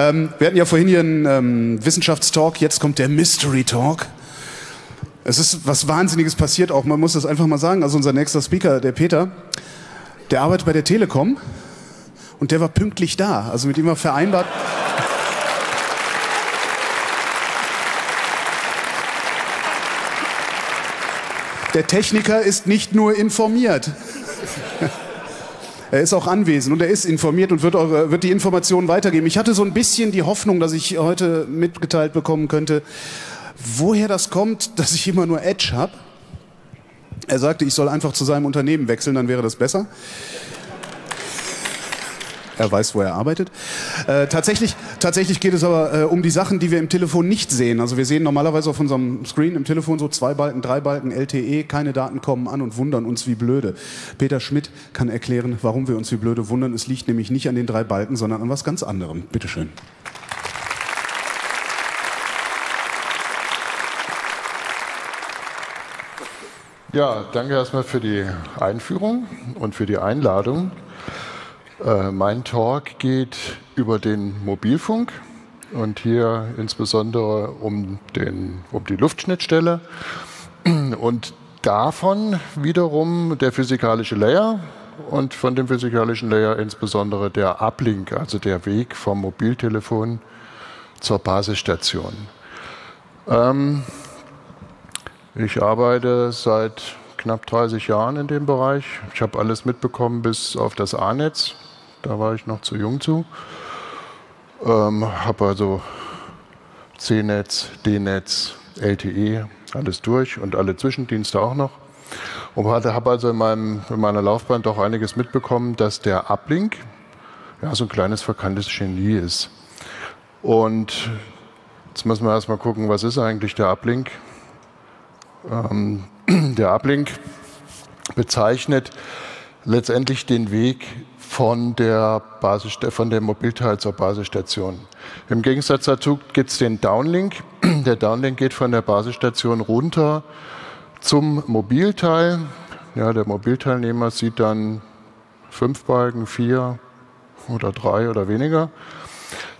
Ähm, wir hatten ja vorhin hier einen ähm, Wissenschaftstalk, jetzt kommt der Mystery Talk. Es ist was Wahnsinniges passiert auch, man muss das einfach mal sagen. Also unser nächster Speaker, der Peter, der arbeitet bei der Telekom und der war pünktlich da. Also mit ihm war vereinbart. Der Techniker ist nicht nur informiert. Er ist auch anwesend und er ist informiert und wird, eure, wird die Informationen weitergeben. Ich hatte so ein bisschen die Hoffnung, dass ich heute mitgeteilt bekommen könnte, woher das kommt, dass ich immer nur Edge habe. Er sagte, ich soll einfach zu seinem Unternehmen wechseln, dann wäre das besser. Er weiß, wo er arbeitet. Äh, tatsächlich, tatsächlich geht es aber äh, um die Sachen, die wir im Telefon nicht sehen. Also wir sehen normalerweise auf unserem Screen im Telefon so zwei Balken, drei Balken, LTE, keine Daten kommen an und wundern uns wie blöde. Peter Schmidt kann erklären, warum wir uns wie blöde wundern. Es liegt nämlich nicht an den drei Balken, sondern an was ganz anderem. Bitteschön. Ja, danke erstmal für die Einführung und für die Einladung. Äh, mein Talk geht über den Mobilfunk und hier insbesondere um, den, um die Luftschnittstelle und davon wiederum der physikalische Layer und von dem physikalischen Layer insbesondere der Uplink, also der Weg vom Mobiltelefon zur Basisstation. Ähm, ich arbeite seit knapp 30 Jahren in dem Bereich. Ich habe alles mitbekommen bis auf das A-Netz. Da war ich noch zu jung zu. Ähm, habe also C-Netz, D-Netz, LTE, alles durch und alle Zwischendienste auch noch. Und habe also in, meinem, in, meiner Laufbahn doch einiges mitbekommen, dass der Uplink ja, so ein kleines verkanntes Genie ist. Und jetzt müssen wir erstmal gucken, was ist eigentlich der Uplink? Ähm, der Uplink bezeichnet letztendlich den Weg von der, Basis, von dem Mobilteil zur Basisstation. Im Gegensatz dazu gibt es den Downlink. Der Downlink geht von der Basisstation runter zum Mobilteil. Ja, der Mobilteilnehmer sieht dann fünf Balken, vier oder drei oder weniger.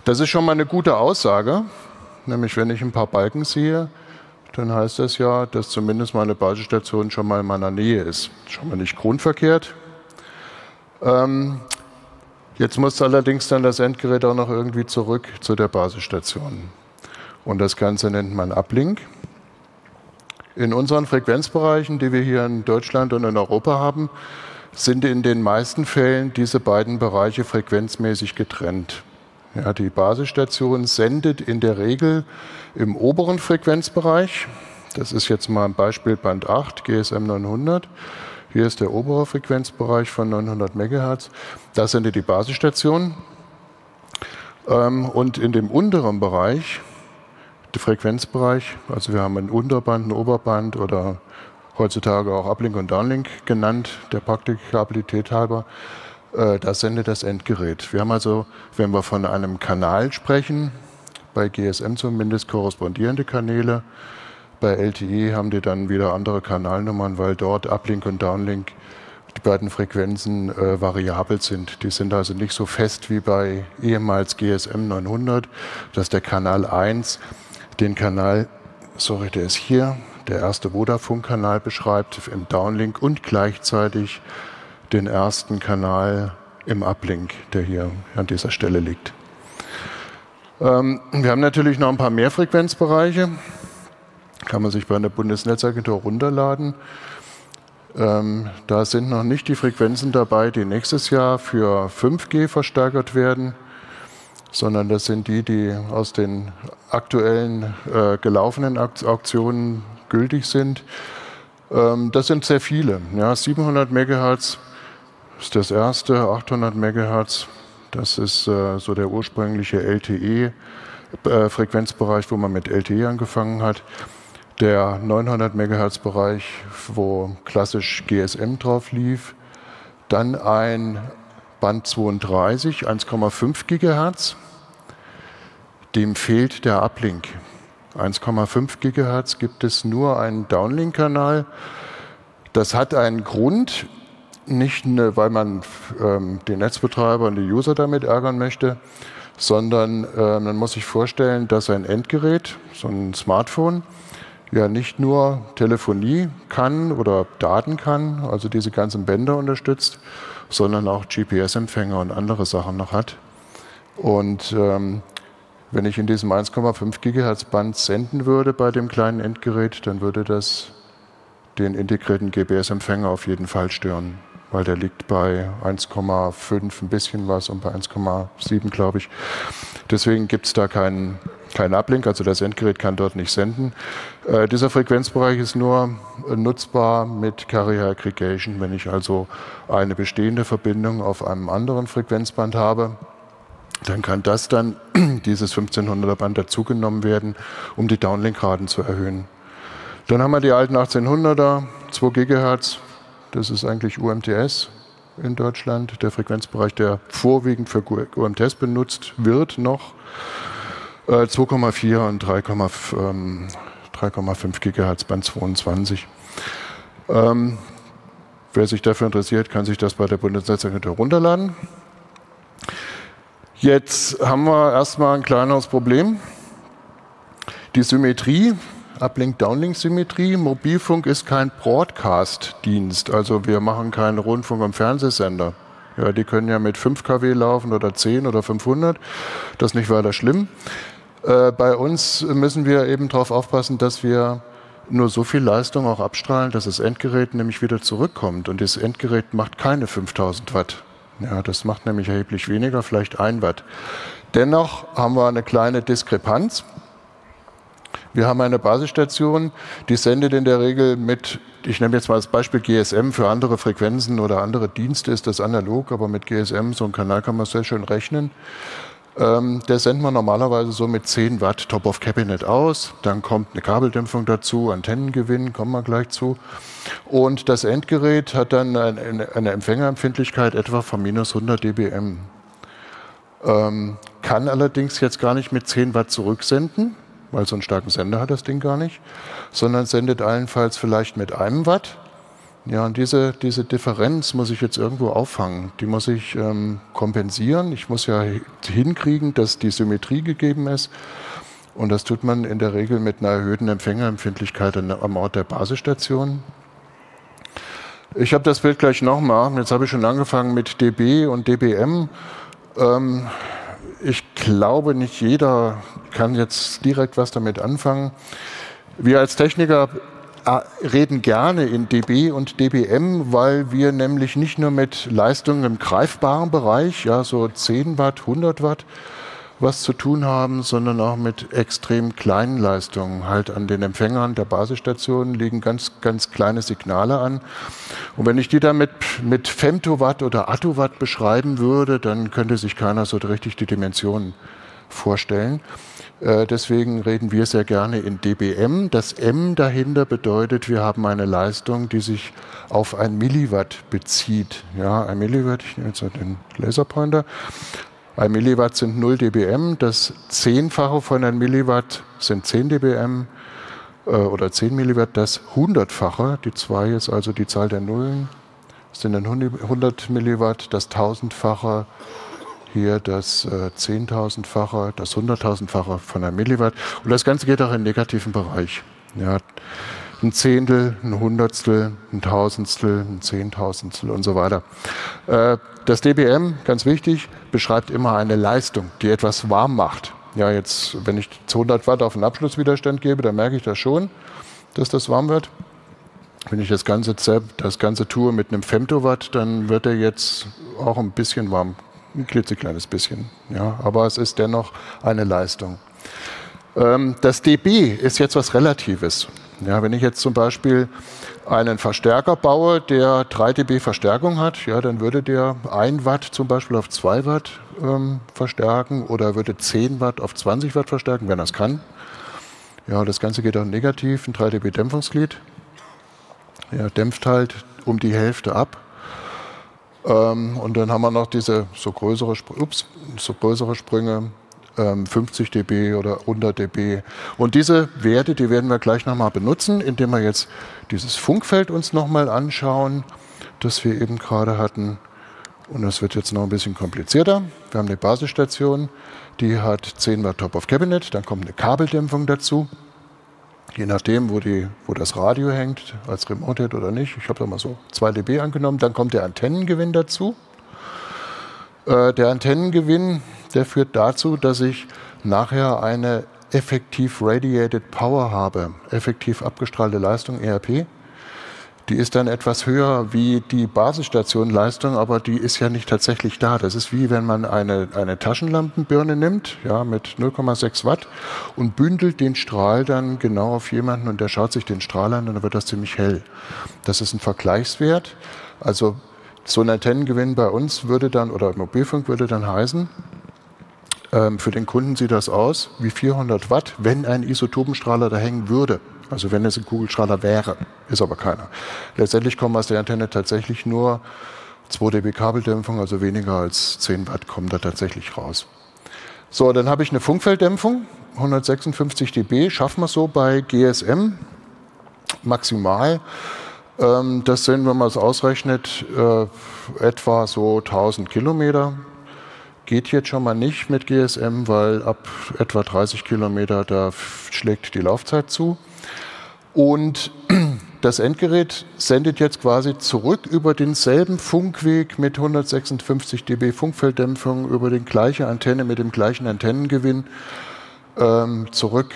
Das ist schon mal eine gute Aussage, nämlich wenn ich ein paar Balken sehe, dann heißt das ja, dass zumindest meine Basisstation schon mal in meiner Nähe ist. Schon mal nicht grundverkehrt. Ähm, jetzt muss allerdings dann das Endgerät auch noch irgendwie zurück zu der Basisstation. Und das Ganze nennt man Uplink. In unseren Frequenzbereichen, die wir hier in Deutschland und in Europa haben, sind in den meisten Fällen diese beiden Bereiche frequenzmäßig getrennt. Ja, die Basisstation sendet in der Regel im oberen Frequenzbereich, das ist jetzt mal ein Beispiel Band 8, GSM 900, hier ist der obere Frequenzbereich von 900 MHz. Das sind die Basisstationen. Ähm, und in dem unteren Bereich, der Frequenzbereich, also wir haben ein Unterband, ein Oberband oder heutzutage auch Uplink und Downlink genannt, der Praktikabilität halber, äh, da sendet das Endgerät. Wir haben also, wenn wir von einem Kanal sprechen, bei GSM zumindest korrespondierende Kanäle, bei LTE haben die dann wieder andere Kanalnummern, weil dort Uplink und Downlink die beiden Frequenzen äh, variabel sind. Die sind also nicht so fest wie bei ehemals GSM 900, dass der Kanal 1 den Kanal, sorry, der ist hier, der erste Vodafone-Kanal beschreibt im Downlink und gleichzeitig den ersten Kanal im Uplink, der hier an dieser Stelle liegt. Ähm, wir haben natürlich noch ein paar mehr Frequenzbereiche kann man sich bei der Bundesnetzagentur runterladen. Ähm, da sind noch nicht die Frequenzen dabei, die nächstes Jahr für 5G verstärkt werden, sondern das sind die, die aus den aktuellen äh, gelaufenen Auktionen gültig sind. Ähm, das sind sehr viele. Ja, 700 MHz ist das erste, 800 MHz, das ist äh, so der ursprüngliche LTE-Frequenzbereich, äh, wo man mit LTE angefangen hat der 900 MHz Bereich, wo klassisch GSM drauf lief, dann ein Band 32, 1,5 GHz, dem fehlt der Uplink. 1,5 GHz gibt es nur einen Downlink-Kanal. Das hat einen Grund. nicht, ne, weil man ähm, den Netzbetreiber und die User damit ärgern möchte, sondern äh, man muss sich vorstellen, dass ein Endgerät, so ein Smartphone, ja nicht nur Telefonie kann oder Daten kann, also diese ganzen Bänder unterstützt, sondern auch GPS-Empfänger und andere Sachen noch hat. Und ähm, wenn ich in diesem 1,5 Gigahertz Band senden würde bei dem kleinen Endgerät, dann würde das den integrierten GPS-Empfänger auf jeden Fall stören, weil der liegt bei 1,5 ein bisschen was und bei 1,7 glaube ich. Deswegen gibt es da keinen kein Uplink, also das Endgerät kann dort nicht senden. Äh, dieser Frequenzbereich ist nur nutzbar mit Carrier Aggregation, wenn ich also eine bestehende Verbindung auf einem anderen Frequenzband habe dann kann das dann, dieses 1500er Band dazugenommen werden, um die Downlink-Raten zu erhöhen. Dann haben wir die alten 1800er, 2 GHz, das ist eigentlich UMTS in Deutschland, der Frequenzbereich, der vorwiegend für UMTS benutzt wird noch. 2,4 äh, und 3,5 GHz Band 22. Ähm, wer sich dafür interessiert, kann sich das bei der Bundesnetzagentur runterladen. Jetzt haben wir erstmal ein kleineres Problem. Die Symmetrie, Uplink-Downlink-Symmetrie. Mobilfunk ist kein Broadcast-Dienst, also wir machen keinen Rundfunk am Fernsehsender. Ja, die können ja mit 5 kW laufen oder 10 oder 500. Das ist nicht weiter schlimm. Äh, bei uns müssen wir eben darauf aufpassen, dass wir nur so viel Leistung auch abstrahlen, dass das Endgerät nämlich wieder zurückkommt. Und das Endgerät macht keine 5000 Watt. Ja, das macht nämlich erheblich weniger, vielleicht ein Watt. Dennoch haben wir eine kleine Diskrepanz. Wir haben eine Basisstation, die sendet in der Regel mit, ich nehme jetzt mal als Beispiel GSM, für andere Frequenzen oder andere Dienste ist das analog, aber mit GSM, so ein Kanal kann man sehr schön rechnen. Ähm, der sendet man normalerweise so mit 10 Watt Top of Cabinet aus. Dann kommt eine Kabeldämpfung dazu, Antennengewinn, kommen wir gleich zu. Und das Endgerät hat dann eine, eine Empfängerempfindlichkeit etwa von minus 100 dBm. Ähm, kann allerdings jetzt gar nicht mit 10 Watt zurücksenden, weil so einen starken Sender hat das Ding gar nicht, sondern sendet allenfalls vielleicht mit einem Watt ja, und diese, diese Differenz muss ich jetzt irgendwo auffangen. Die muss ich ähm, kompensieren. Ich muss ja hinkriegen, dass die Symmetrie gegeben ist. Und das tut man in der Regel mit einer erhöhten Empfängerempfindlichkeit am Ort der Basisstation. Ich habe das Bild gleich nochmal. Jetzt habe ich schon angefangen mit dB und dBm. Ähm, ich glaube, nicht jeder kann jetzt direkt was damit anfangen. Wir als Techniker reden gerne in dB und dBm, weil wir nämlich nicht nur mit Leistungen im greifbaren Bereich, ja so 10 Watt, 100 Watt, was zu tun haben, sondern auch mit extrem kleinen Leistungen. Halt an den Empfängern der Basisstationen liegen ganz, ganz kleine Signale an. Und wenn ich die dann mit, mit Femtowatt oder Attowatt beschreiben würde, dann könnte sich keiner so richtig die Dimensionen vorstellen. Äh, deswegen reden wir sehr gerne in dBm. Das M dahinter bedeutet, wir haben eine Leistung, die sich auf ein Milliwatt bezieht. Ja, ein Milliwatt, ich nehme jetzt den Laserpointer. Ein Milliwatt sind 0 dBm. Das Zehnfache von einem Milliwatt sind 10 dBm äh, oder 10 Milliwatt. Das Hundertfache, die 2 ist also die Zahl der Nullen, sind dann 100 Milliwatt. Das Tausendfache hier das äh, 10.000-fache, das 100.000-fache von einem Milliwatt. Und das Ganze geht auch im negativen Bereich. Ja, ein Zehntel, ein Hundertstel, ein Tausendstel, ein Zehntausendstel und so weiter. Äh, das dBm, ganz wichtig, beschreibt immer eine Leistung, die etwas warm macht. Ja, jetzt, wenn ich 200 Watt auf einen Abschlusswiderstand gebe, dann merke ich das schon, dass das warm wird. Wenn ich das Ganze, das Ganze tue mit einem Femtowatt, dann wird er jetzt auch ein bisschen warm ein klitzekleines bisschen. Ja, aber es ist dennoch eine Leistung. Ähm, das dB ist jetzt was Relatives. Ja, wenn ich jetzt zum Beispiel einen Verstärker baue, der 3 dB Verstärkung hat, ja, dann würde der 1 Watt zum Beispiel auf 2 Watt ähm, verstärken oder würde 10 Watt auf 20 Watt verstärken, wenn er es kann. Ja, das Ganze geht auch negativ, ein 3 dB Dämpfungsglied. Ja, dämpft halt um die Hälfte ab. Ähm, und dann haben wir noch diese so größere, ups, so größere Sprünge, ähm, 50 dB oder 100 dB. Und diese Werte, die werden wir gleich nochmal benutzen, indem wir jetzt dieses Funkfeld uns nochmal anschauen. das wir eben gerade hatten. Und das wird jetzt noch ein bisschen komplizierter. Wir haben eine Basisstation, die hat 10 Watt Top of Cabinet, dann kommt eine Kabeldämpfung dazu. Je nachdem, wo, die, wo das Radio hängt, als Remote oder nicht. Ich habe da mal so 2 dB angenommen. Dann kommt der Antennengewinn dazu. Äh, der Antennengewinn, der führt dazu, dass ich nachher eine effektiv radiated Power habe, effektiv abgestrahlte Leistung, ERP. Die ist dann etwas höher wie die Basisstationleistung, aber die ist ja nicht tatsächlich da. Das ist wie wenn man eine, eine Taschenlampenbirne nimmt, ja, mit 0,6 Watt und bündelt den Strahl dann genau auf jemanden und der schaut sich den Strahl an und dann wird das ziemlich hell. Das ist ein Vergleichswert. Also so ein Antennengewinn bei uns würde dann, oder Mobilfunk würde dann heißen, ähm, für den Kunden sieht das aus wie 400 Watt, wenn ein Isotopenstrahler da hängen würde. Also wenn es ein Kugelstrahler wäre, ist aber keiner. Letztendlich kommen aus der Antenne tatsächlich nur 2 dB Kabeldämpfung, also weniger als 10 Watt kommen da tatsächlich raus. So, dann habe ich eine Funkfelddämpfung, 156 dB, schaffen wir so bei GSM maximal. Ähm, das sind, wenn man es ausrechnet, äh, etwa so 1000 Kilometer. Geht jetzt schon mal nicht mit GSM, weil ab etwa 30 Kilometer da schlägt die Laufzeit zu. Und das Endgerät sendet jetzt quasi zurück über denselben Funkweg mit 156 dB Funkfelddämpfung über die gleiche Antenne mit dem gleichen Antennengewinn ähm, zurück,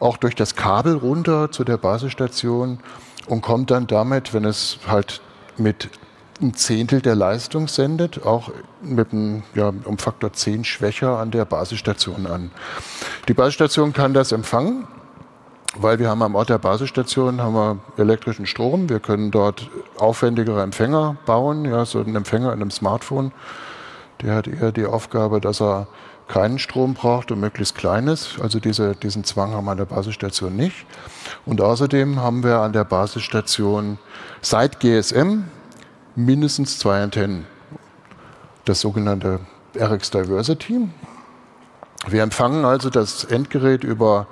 auch durch das Kabel runter zu der Basisstation und kommt dann damit, wenn es halt mit ein Zehntel der Leistung sendet, auch mit einem, ja, um Faktor 10 schwächer an der Basisstation an. Die Basisstation kann das empfangen weil wir haben am Ort der Basisstation haben wir elektrischen Strom. Wir können dort aufwendigere Empfänger bauen. Ja, so ein Empfänger in einem Smartphone, der hat eher die Aufgabe, dass er keinen Strom braucht und möglichst klein ist. Also diese, diesen Zwang haben wir an der Basisstation nicht. Und außerdem haben wir an der Basisstation seit GSM mindestens zwei Antennen. Das sogenannte RX Diversity. Wir empfangen also das Endgerät über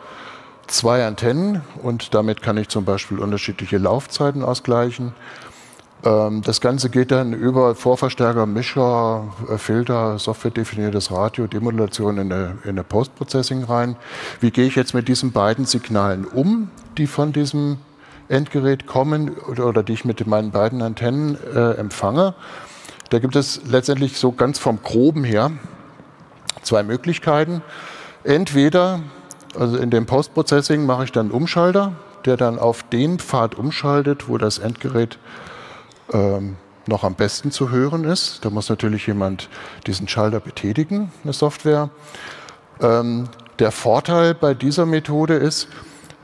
zwei Antennen und damit kann ich zum Beispiel unterschiedliche Laufzeiten ausgleichen. Ähm, das Ganze geht dann über Vorverstärker, Mischer, äh, Filter, softwaredefiniertes Radio, Demodulation in eine, in eine Post-Processing rein. Wie gehe ich jetzt mit diesen beiden Signalen um, die von diesem Endgerät kommen oder, oder die ich mit meinen beiden Antennen äh, empfange? Da gibt es letztendlich so ganz vom Groben her zwei Möglichkeiten. Entweder also in dem Post-Processing mache ich dann einen Umschalter, der dann auf den Pfad umschaltet, wo das Endgerät ähm, noch am besten zu hören ist. Da muss natürlich jemand diesen Schalter betätigen, eine Software. Ähm, der Vorteil bei dieser Methode ist,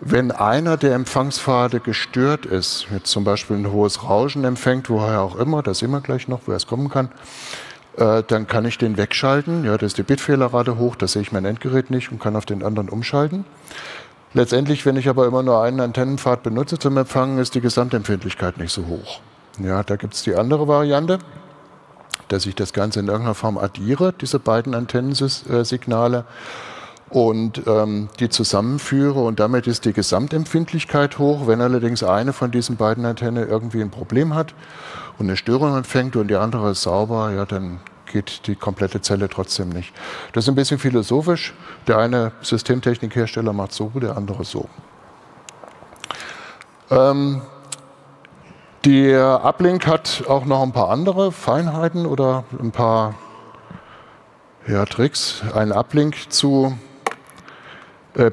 wenn einer der Empfangspfade gestört ist, jetzt zum Beispiel ein hohes Rauschen empfängt, woher auch immer, das sehen wir gleich noch, woher es kommen kann, äh, dann kann ich den wegschalten. Ja, da ist die Bitfehlerrate hoch, das sehe ich mein Endgerät nicht und kann auf den anderen umschalten. Letztendlich, wenn ich aber immer nur einen Antennenpfad benutze zum Empfangen, ist die Gesamtempfindlichkeit nicht so hoch. Ja, da gibt es die andere Variante, dass ich das Ganze in irgendeiner Form addiere, diese beiden Antennensignale, und ähm, die zusammenführe und damit ist die Gesamtempfindlichkeit hoch. Wenn allerdings eine von diesen beiden Antennen irgendwie ein Problem hat und eine Störung empfängt und die andere ist sauber, ja, dann geht die komplette Zelle trotzdem nicht. Das ist ein bisschen philosophisch. Der eine Systemtechnikhersteller macht so, der andere so. Ähm, der Uplink hat auch noch ein paar andere Feinheiten oder ein paar ja, Tricks. Ein Uplink zu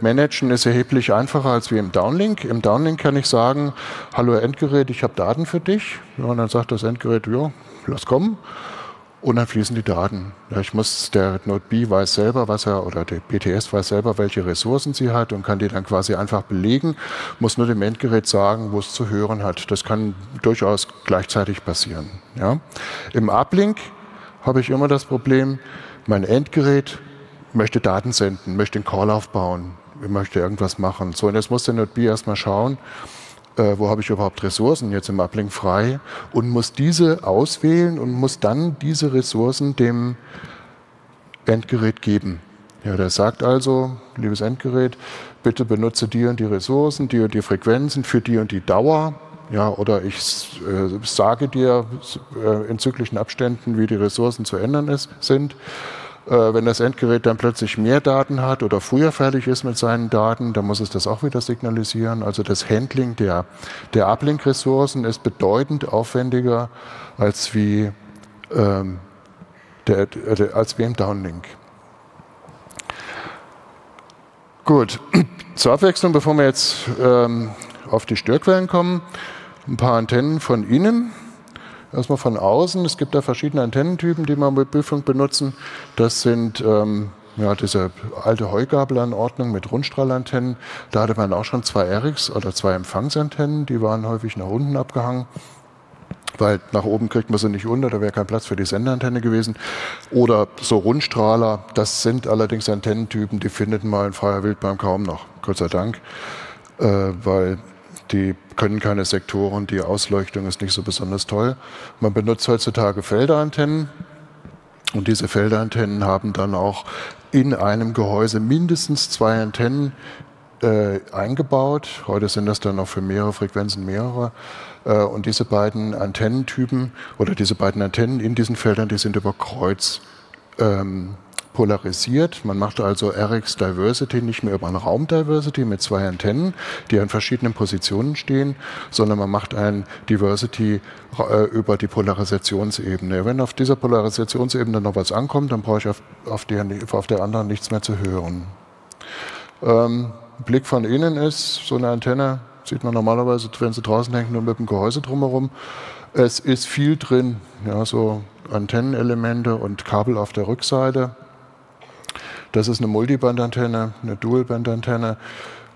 managen ist erheblich einfacher als wie im Downlink. Im Downlink kann ich sagen, hallo Endgerät, ich habe Daten für dich. Ja, und dann sagt das Endgerät, ja, lass kommen. Und dann fließen die Daten. Ja, ich muss, der Node B weiß selber, was er, oder der BTS weiß selber, welche Ressourcen sie hat und kann die dann quasi einfach belegen, muss nur dem Endgerät sagen, wo es zu hören hat. Das kann durchaus gleichzeitig passieren. Ja. Im Uplink habe ich immer das Problem, mein Endgerät möchte Daten senden, möchte einen Call aufbauen, möchte irgendwas machen. So, und jetzt muss der NodeB erstmal schauen, äh, wo habe ich überhaupt Ressourcen jetzt im Uplink frei und muss diese auswählen und muss dann diese Ressourcen dem Endgerät geben. Ja, der sagt also, liebes Endgerät, bitte benutze die und die Ressourcen, die und die Frequenzen für die und die Dauer ja, oder ich äh, sage dir äh, in zyklischen Abständen, wie die Ressourcen zu ändern ist, sind. Äh, wenn das Endgerät dann plötzlich mehr Daten hat oder früher fertig ist mit seinen Daten, dann muss es das auch wieder signalisieren. Also das Handling der, der Uplink-Ressourcen ist bedeutend aufwendiger als wie, ähm, der, der, als wie im Downlink. Gut, zur Abwechslung, bevor wir jetzt ähm, auf die Störquellen kommen, ein paar Antennen von innen. Erstmal von außen. Es gibt da verschiedene Antennentypen, die wir mit Mobilfunk benutzen. Das sind ähm, ja, diese alte Heugabelanordnung mit Rundstrahlantennen. Da hatte man auch schon zwei RX oder zwei Empfangsantennen, die waren häufig nach unten abgehangen. Weil nach oben kriegt man sie nicht unter, da wäre kein Platz für die Senderantenne gewesen. Oder so Rundstrahler, das sind allerdings Antennentypen, die findet man in freier Wildbahn kaum noch, Gott sei Dank. Äh, weil die können keine Sektoren, die Ausleuchtung ist nicht so besonders toll. Man benutzt heutzutage Felderantennen und diese Felderantennen haben dann auch in einem Gehäuse mindestens zwei Antennen äh, eingebaut. Heute sind das dann auch für mehrere Frequenzen mehrere. Äh, und diese beiden Antennentypen oder diese beiden Antennen in diesen Feldern, die sind über Kreuz ähm, polarisiert. Man macht also RX Diversity nicht mehr über ein Raum Diversity mit zwei Antennen, die an verschiedenen Positionen stehen, sondern man macht ein Diversity äh, über die Polarisationsebene. Wenn auf dieser Polarisationsebene noch was ankommt, dann brauche ich auf, auf, der, auf der anderen nichts mehr zu hören. Ähm, Blick von innen ist so eine Antenne, sieht man normalerweise, wenn sie draußen hängt, nur mit dem Gehäuse drumherum. Es ist viel drin, ja, so Antennenelemente und Kabel auf der Rückseite. Das ist eine Multibandantenne, eine Dualbandantenne.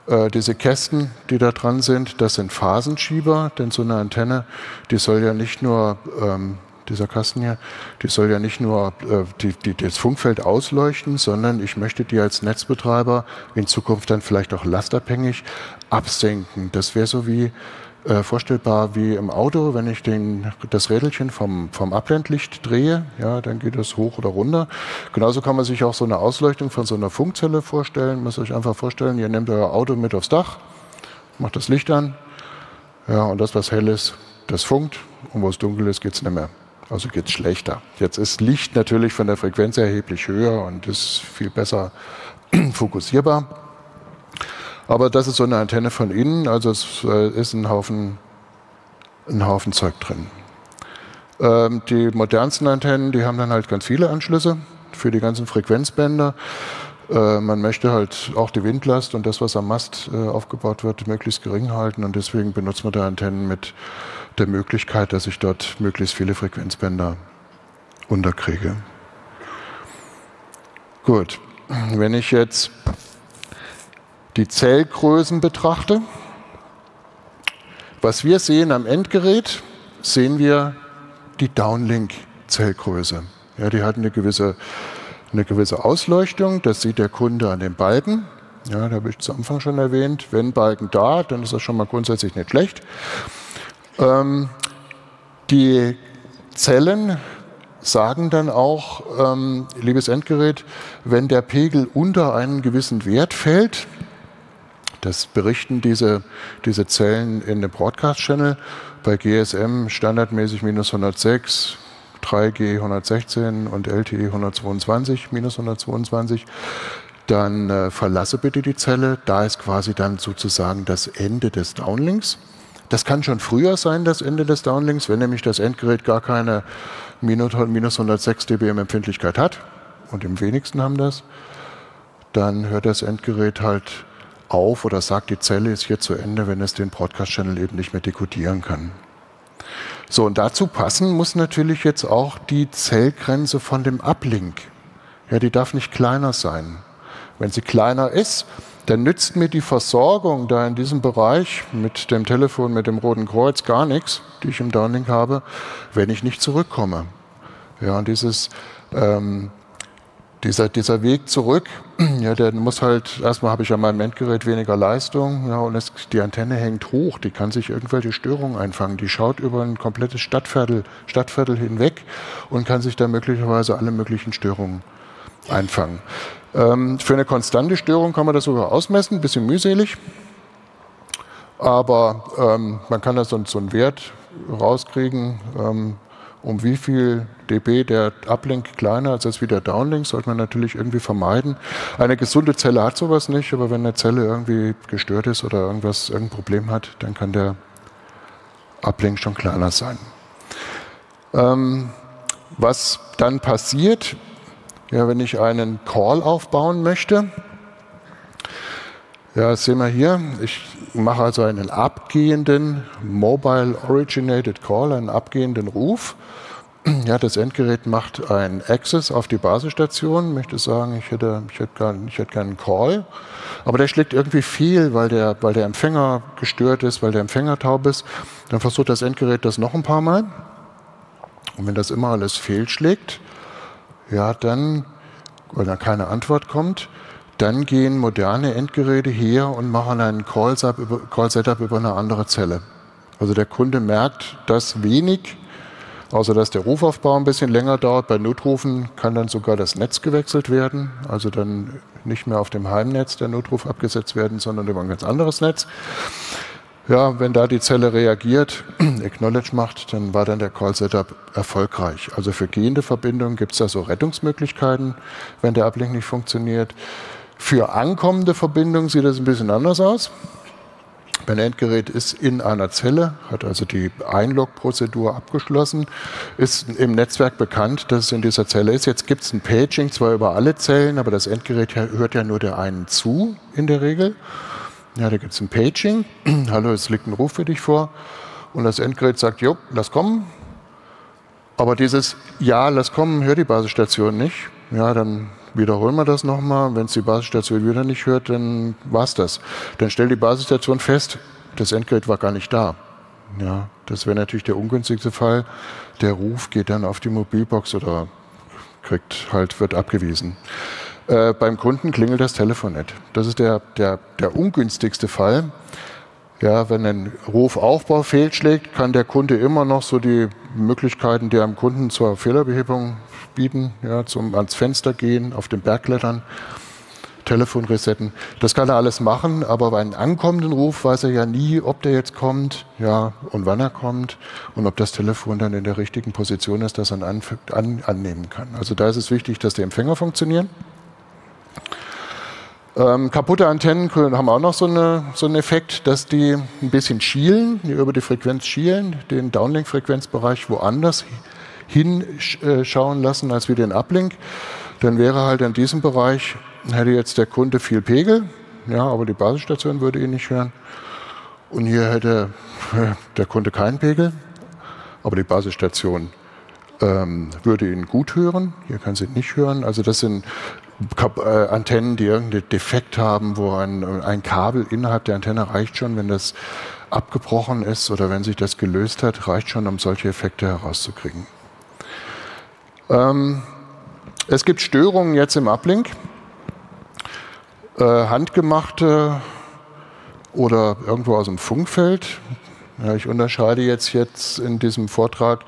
Äh, diese Kästen, die da dran sind, das sind Phasenschieber, denn so eine Antenne, die soll ja nicht nur, ähm, dieser Kasten hier, die soll ja nicht nur äh, die, die, das Funkfeld ausleuchten, sondern ich möchte die als Netzbetreiber in Zukunft dann vielleicht auch lastabhängig absenken. Das wäre so wie äh, vorstellbar wie im Auto, wenn ich den, das Rädelchen vom, vom Abblendlicht drehe, ja, dann geht es hoch oder runter. Genauso kann man sich auch so eine Ausleuchtung von so einer Funkzelle vorstellen. Man muss euch einfach vorstellen, ihr nehmt euer Auto mit aufs Dach, macht das Licht an, ja, und das, was hell ist, das funkt, und wo es dunkel ist, geht es nicht mehr. Also geht es schlechter. Jetzt ist Licht natürlich von der Frequenz erheblich höher und ist viel besser fokussierbar. Aber das ist so eine Antenne von innen, also es äh, ist ein Haufen, ein Haufen Zeug drin. Ähm, die modernsten Antennen, die haben dann halt ganz viele Anschlüsse für die ganzen Frequenzbänder. Äh, man möchte halt auch die Windlast und das, was am Mast äh, aufgebaut wird, möglichst gering halten und deswegen benutzt man da Antennen mit der Möglichkeit, dass ich dort möglichst viele Frequenzbänder unterkriege. Gut, wenn ich jetzt die Zellgrößen betrachte, was wir sehen am Endgerät, sehen wir die Downlink-Zellgröße. Ja, die hat eine gewisse, eine gewisse Ausleuchtung, das sieht der Kunde an den Balken. Ja, da habe ich zu Anfang schon erwähnt, wenn Balken da, dann ist das schon mal grundsätzlich nicht schlecht. Ähm, die Zellen sagen dann auch, ähm, liebes Endgerät, wenn der Pegel unter einen gewissen Wert fällt, das berichten diese, diese Zellen in dem Broadcast-Channel. Bei GSM standardmäßig minus 106, 3G 116 und LTE 122, minus 122. Dann äh, verlasse bitte die Zelle. Da ist quasi dann sozusagen das Ende des Downlinks. Das kann schon früher sein, das Ende des Downlinks, wenn nämlich das Endgerät gar keine minus 106 dBm Empfindlichkeit hat. Und im wenigsten haben das. Dann hört das Endgerät halt auf oder sagt, die Zelle ist hier zu Ende, wenn es den Broadcast-Channel eben nicht mehr dekodieren kann. So, und dazu passen muss natürlich jetzt auch die Zellgrenze von dem Uplink. Ja, die darf nicht kleiner sein. Wenn sie kleiner ist, dann nützt mir die Versorgung da in diesem Bereich mit dem Telefon, mit dem Roten Kreuz gar nichts, die ich im Downlink habe, wenn ich nicht zurückkomme. Ja, und dieses ähm, dieser, dieser Weg zurück, ja, der muss halt, erstmal habe ich an meinem Endgerät weniger Leistung, ja, und es, die Antenne hängt hoch, die kann sich irgendwelche Störungen einfangen. Die schaut über ein komplettes Stadtviertel, Stadtviertel hinweg und kann sich da möglicherweise alle möglichen Störungen einfangen. Ähm, für eine konstante Störung kann man das sogar ausmessen, ein bisschen mühselig. Aber ähm, man kann da so, so einen Wert rauskriegen, ähm, um wie viel dB der Uplink kleiner als wie der Downlink, sollte man natürlich irgendwie vermeiden. Eine gesunde Zelle hat sowas nicht, aber wenn eine Zelle irgendwie gestört ist oder irgendwas, irgendein Problem hat, dann kann der Uplink schon kleiner sein. Ähm, was dann passiert, ja, wenn ich einen Call aufbauen möchte, ja, das sehen wir hier. Ich mache also einen abgehenden Mobile Originated Call, einen abgehenden Ruf. Ja, das Endgerät macht einen Access auf die Basisstation, möchte sagen, ich hätte, ich hätte, ich hätte keinen Call, aber der schlägt irgendwie fehl, weil der, weil der Empfänger gestört ist, weil der Empfänger taub ist. Dann versucht das Endgerät das noch ein paar Mal. Und wenn das immer alles fehlschlägt, ja, dann, oder keine Antwort kommt, dann gehen moderne Endgeräte her und machen einen Call-Setup über, Call über eine andere Zelle. Also der Kunde merkt dass wenig, außer dass der Rufaufbau ein bisschen länger dauert. Bei Notrufen kann dann sogar das Netz gewechselt werden, also dann nicht mehr auf dem Heimnetz der Notruf abgesetzt werden, sondern über ein ganz anderes Netz. Ja, wenn da die Zelle reagiert, Acknowledge macht, dann war dann der Call-Setup erfolgreich. Also für gehende Verbindungen gibt es da so Rettungsmöglichkeiten, wenn der Ablink nicht funktioniert. Für ankommende Verbindungen sieht das ein bisschen anders aus. Mein Endgerät ist in einer Zelle, hat also die Einlog-Prozedur abgeschlossen, ist im Netzwerk bekannt, dass es in dieser Zelle ist. Jetzt gibt es ein Paging, zwar über alle Zellen, aber das Endgerät hört ja nur der einen zu in der Regel. Ja, da gibt es ein Paging. Hallo, es liegt ein Ruf für dich vor. Und das Endgerät sagt, jo, lass kommen. Aber dieses Ja, lass kommen, hört die Basisstation nicht. Ja, dann wiederholen wir das nochmal. Wenn es die Basisstation wieder nicht hört, dann war es das. Dann stellt die Basisstation fest, das Endgerät war gar nicht da. Ja, das wäre natürlich der ungünstigste Fall. Der Ruf geht dann auf die Mobilbox oder kriegt halt, wird abgewiesen. Äh, beim Kunden klingelt das Telefon nicht. Das ist der, der, der ungünstigste Fall. Ja, wenn ein Rufaufbau fehlschlägt, kann der Kunde immer noch so die Möglichkeiten, die am Kunden zur Fehlerbehebung bieten, ja, zum ans Fenster gehen, auf den Berg klettern, Telefon resetten. Das kann er alles machen, aber bei einem ankommenden Ruf weiß er ja nie, ob der jetzt kommt, ja, und wann er kommt und ob das Telefon dann in der richtigen Position ist, dass er an, an, annehmen kann. Also da ist es wichtig, dass die Empfänger funktionieren. Ähm, kaputte Antennen haben auch noch so, eine, so, einen Effekt, dass die ein bisschen schielen, die über die Frequenz schielen, den Downlink-Frequenzbereich woanders hinschauen lassen als wie den Uplink. Dann wäre halt in diesem Bereich, hätte jetzt der Kunde viel Pegel, ja, aber die Basisstation würde ihn nicht hören. Und hier hätte äh, der Kunde keinen Pegel, aber die Basisstation ähm, würde ihn gut hören. Hier kann sie nicht hören. Also das sind äh, Antennen, die irgendeinen Defekt haben, wo ein, ein Kabel innerhalb der Antenne reicht schon, wenn das abgebrochen ist oder wenn sich das gelöst hat, reicht schon, um solche Effekte herauszukriegen. Ähm, es gibt Störungen jetzt im Uplink. Äh, handgemachte oder irgendwo aus dem Funkfeld. Ja, ich unterscheide jetzt, jetzt in diesem Vortrag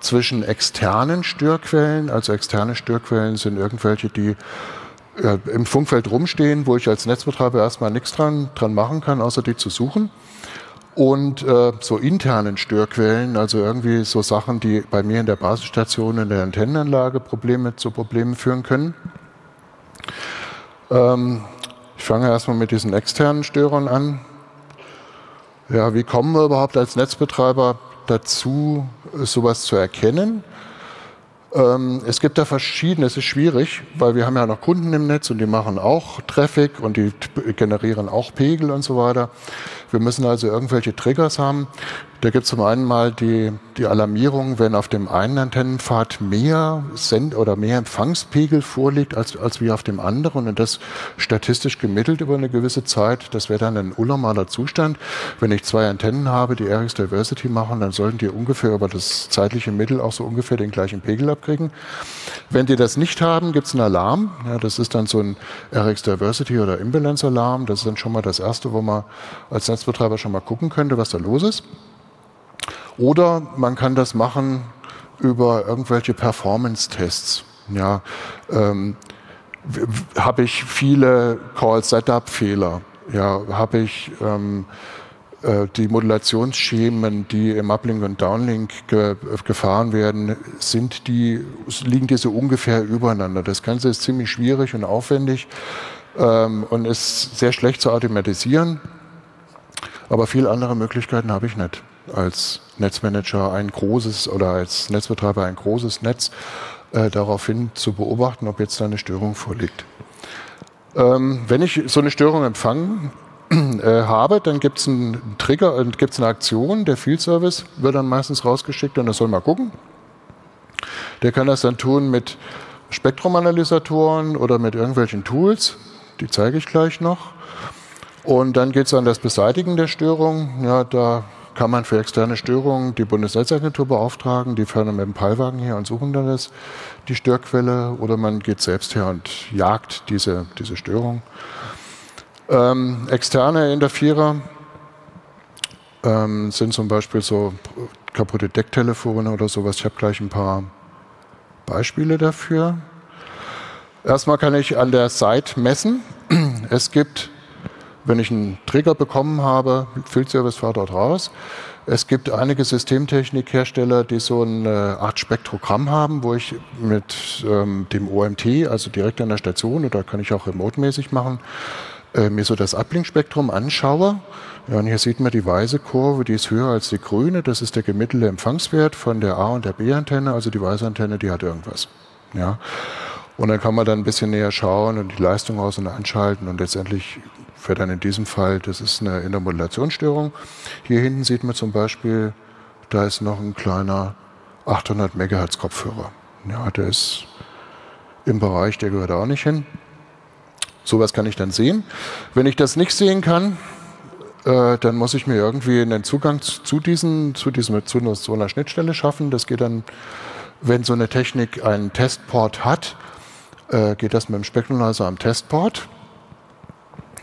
zwischen externen Störquellen. Also externe Störquellen sind irgendwelche, die äh, im Funkfeld rumstehen, wo ich als Netzbetreiber erstmal nichts dran, dran machen kann, außer die zu suchen. Und äh, so internen Störquellen, also irgendwie so Sachen, die bei mir in der Basisstation, in der Antennenanlage Probleme zu Problemen führen können. Ähm, ich fange erstmal mit diesen externen Störern an. Ja, wie kommen wir überhaupt als Netzbetreiber dazu, sowas zu erkennen? Ähm, es gibt da verschiedene, es ist schwierig, weil wir haben ja noch Kunden im Netz und die machen auch Traffic und die generieren auch Pegel und so weiter. Wir müssen also irgendwelche Triggers haben. Da gibt es zum einen mal die, die Alarmierung, wenn auf dem einen Antennenpfad mehr Send oder mehr Empfangspegel vorliegt als, als wie auf dem anderen und das statistisch gemittelt über eine gewisse Zeit. Das wäre dann ein unnormaler Zustand. Wenn ich zwei Antennen habe, die RX Diversity machen, dann sollten die ungefähr über das zeitliche Mittel auch so ungefähr den gleichen Pegel abkriegen. Wenn die das nicht haben, gibt es einen Alarm. Ja, das ist dann so ein RX Diversity oder Imbalance Alarm. Das ist dann schon mal das erste, wo man als Netzbetreiber schon mal gucken könnte, was da los ist. Oder man kann das machen über irgendwelche Performance-Tests. Ja, ähm, habe ich viele Call-Setup-Fehler? Ja, habe ich ähm, äh, die Modulationsschemen, die im Uplink und Downlink ge gefahren werden, sind die, liegen die so ungefähr übereinander. Das Ganze ist ziemlich schwierig und aufwendig ähm, und ist sehr schlecht zu automatisieren. Aber viele andere Möglichkeiten habe ich nicht. Als Netzmanager ein großes oder als Netzbetreiber ein großes Netz äh, daraufhin zu beobachten, ob jetzt da eine Störung vorliegt. Ähm, wenn ich so eine Störung empfangen äh, habe, dann gibt es einen Trigger, äh, gibt es eine Aktion, der Field Service wird dann meistens rausgeschickt und das soll mal gucken. Der kann das dann tun mit Spektrumanalysatoren oder mit irgendwelchen Tools, die zeige ich gleich noch. Und dann geht es an das Beseitigen der Störung. Ja, da kann man für externe Störungen die Bundesnetzagentur beauftragen. Die fahren dann mit dem Peilwagen her und suchen dann das, die Störquelle. Oder man geht selbst her und jagt diese, diese Störung. Ähm, externe Interferer ähm, sind zum Beispiel so kaputte Decktelefone oder sowas. Ich habe gleich ein paar Beispiele dafür. Erstmal kann ich an der Site messen. Es gibt, wenn ich einen Trigger bekommen habe, Field Service fährt dort raus. Es gibt einige Systemtechnikhersteller, die so eine Art Spektrogramm haben, wo ich mit ähm, dem OMT, also direkt an der Station, oder kann ich auch remote-mäßig machen, äh, mir so das Uplink-Spektrum anschaue. Ja, und hier sieht man die weiße Kurve, die ist höher als die grüne. Das ist der gemittelte Empfangswert von der A- und der B-Antenne. Also die weiße Antenne, die hat irgendwas. Ja. Und dann kann man dann ein bisschen näher schauen und die Leistung aus- und anschalten und letztendlich für dann in diesem Fall, das ist eine Intermodulationsstörung. Hier hinten sieht man zum Beispiel, da ist noch ein kleiner 800 Megahertz Kopfhörer. Ja, der ist im Bereich, der gehört auch nicht hin. Sowas kann ich dann sehen. Wenn ich das nicht sehen kann, äh, dann muss ich mir irgendwie einen Zugang zu, diesen, zu, diesem, zu so einer Schnittstelle schaffen. Das geht dann, wenn so eine Technik einen Testport hat, äh, geht das mit dem Spektrumlaser am Testport.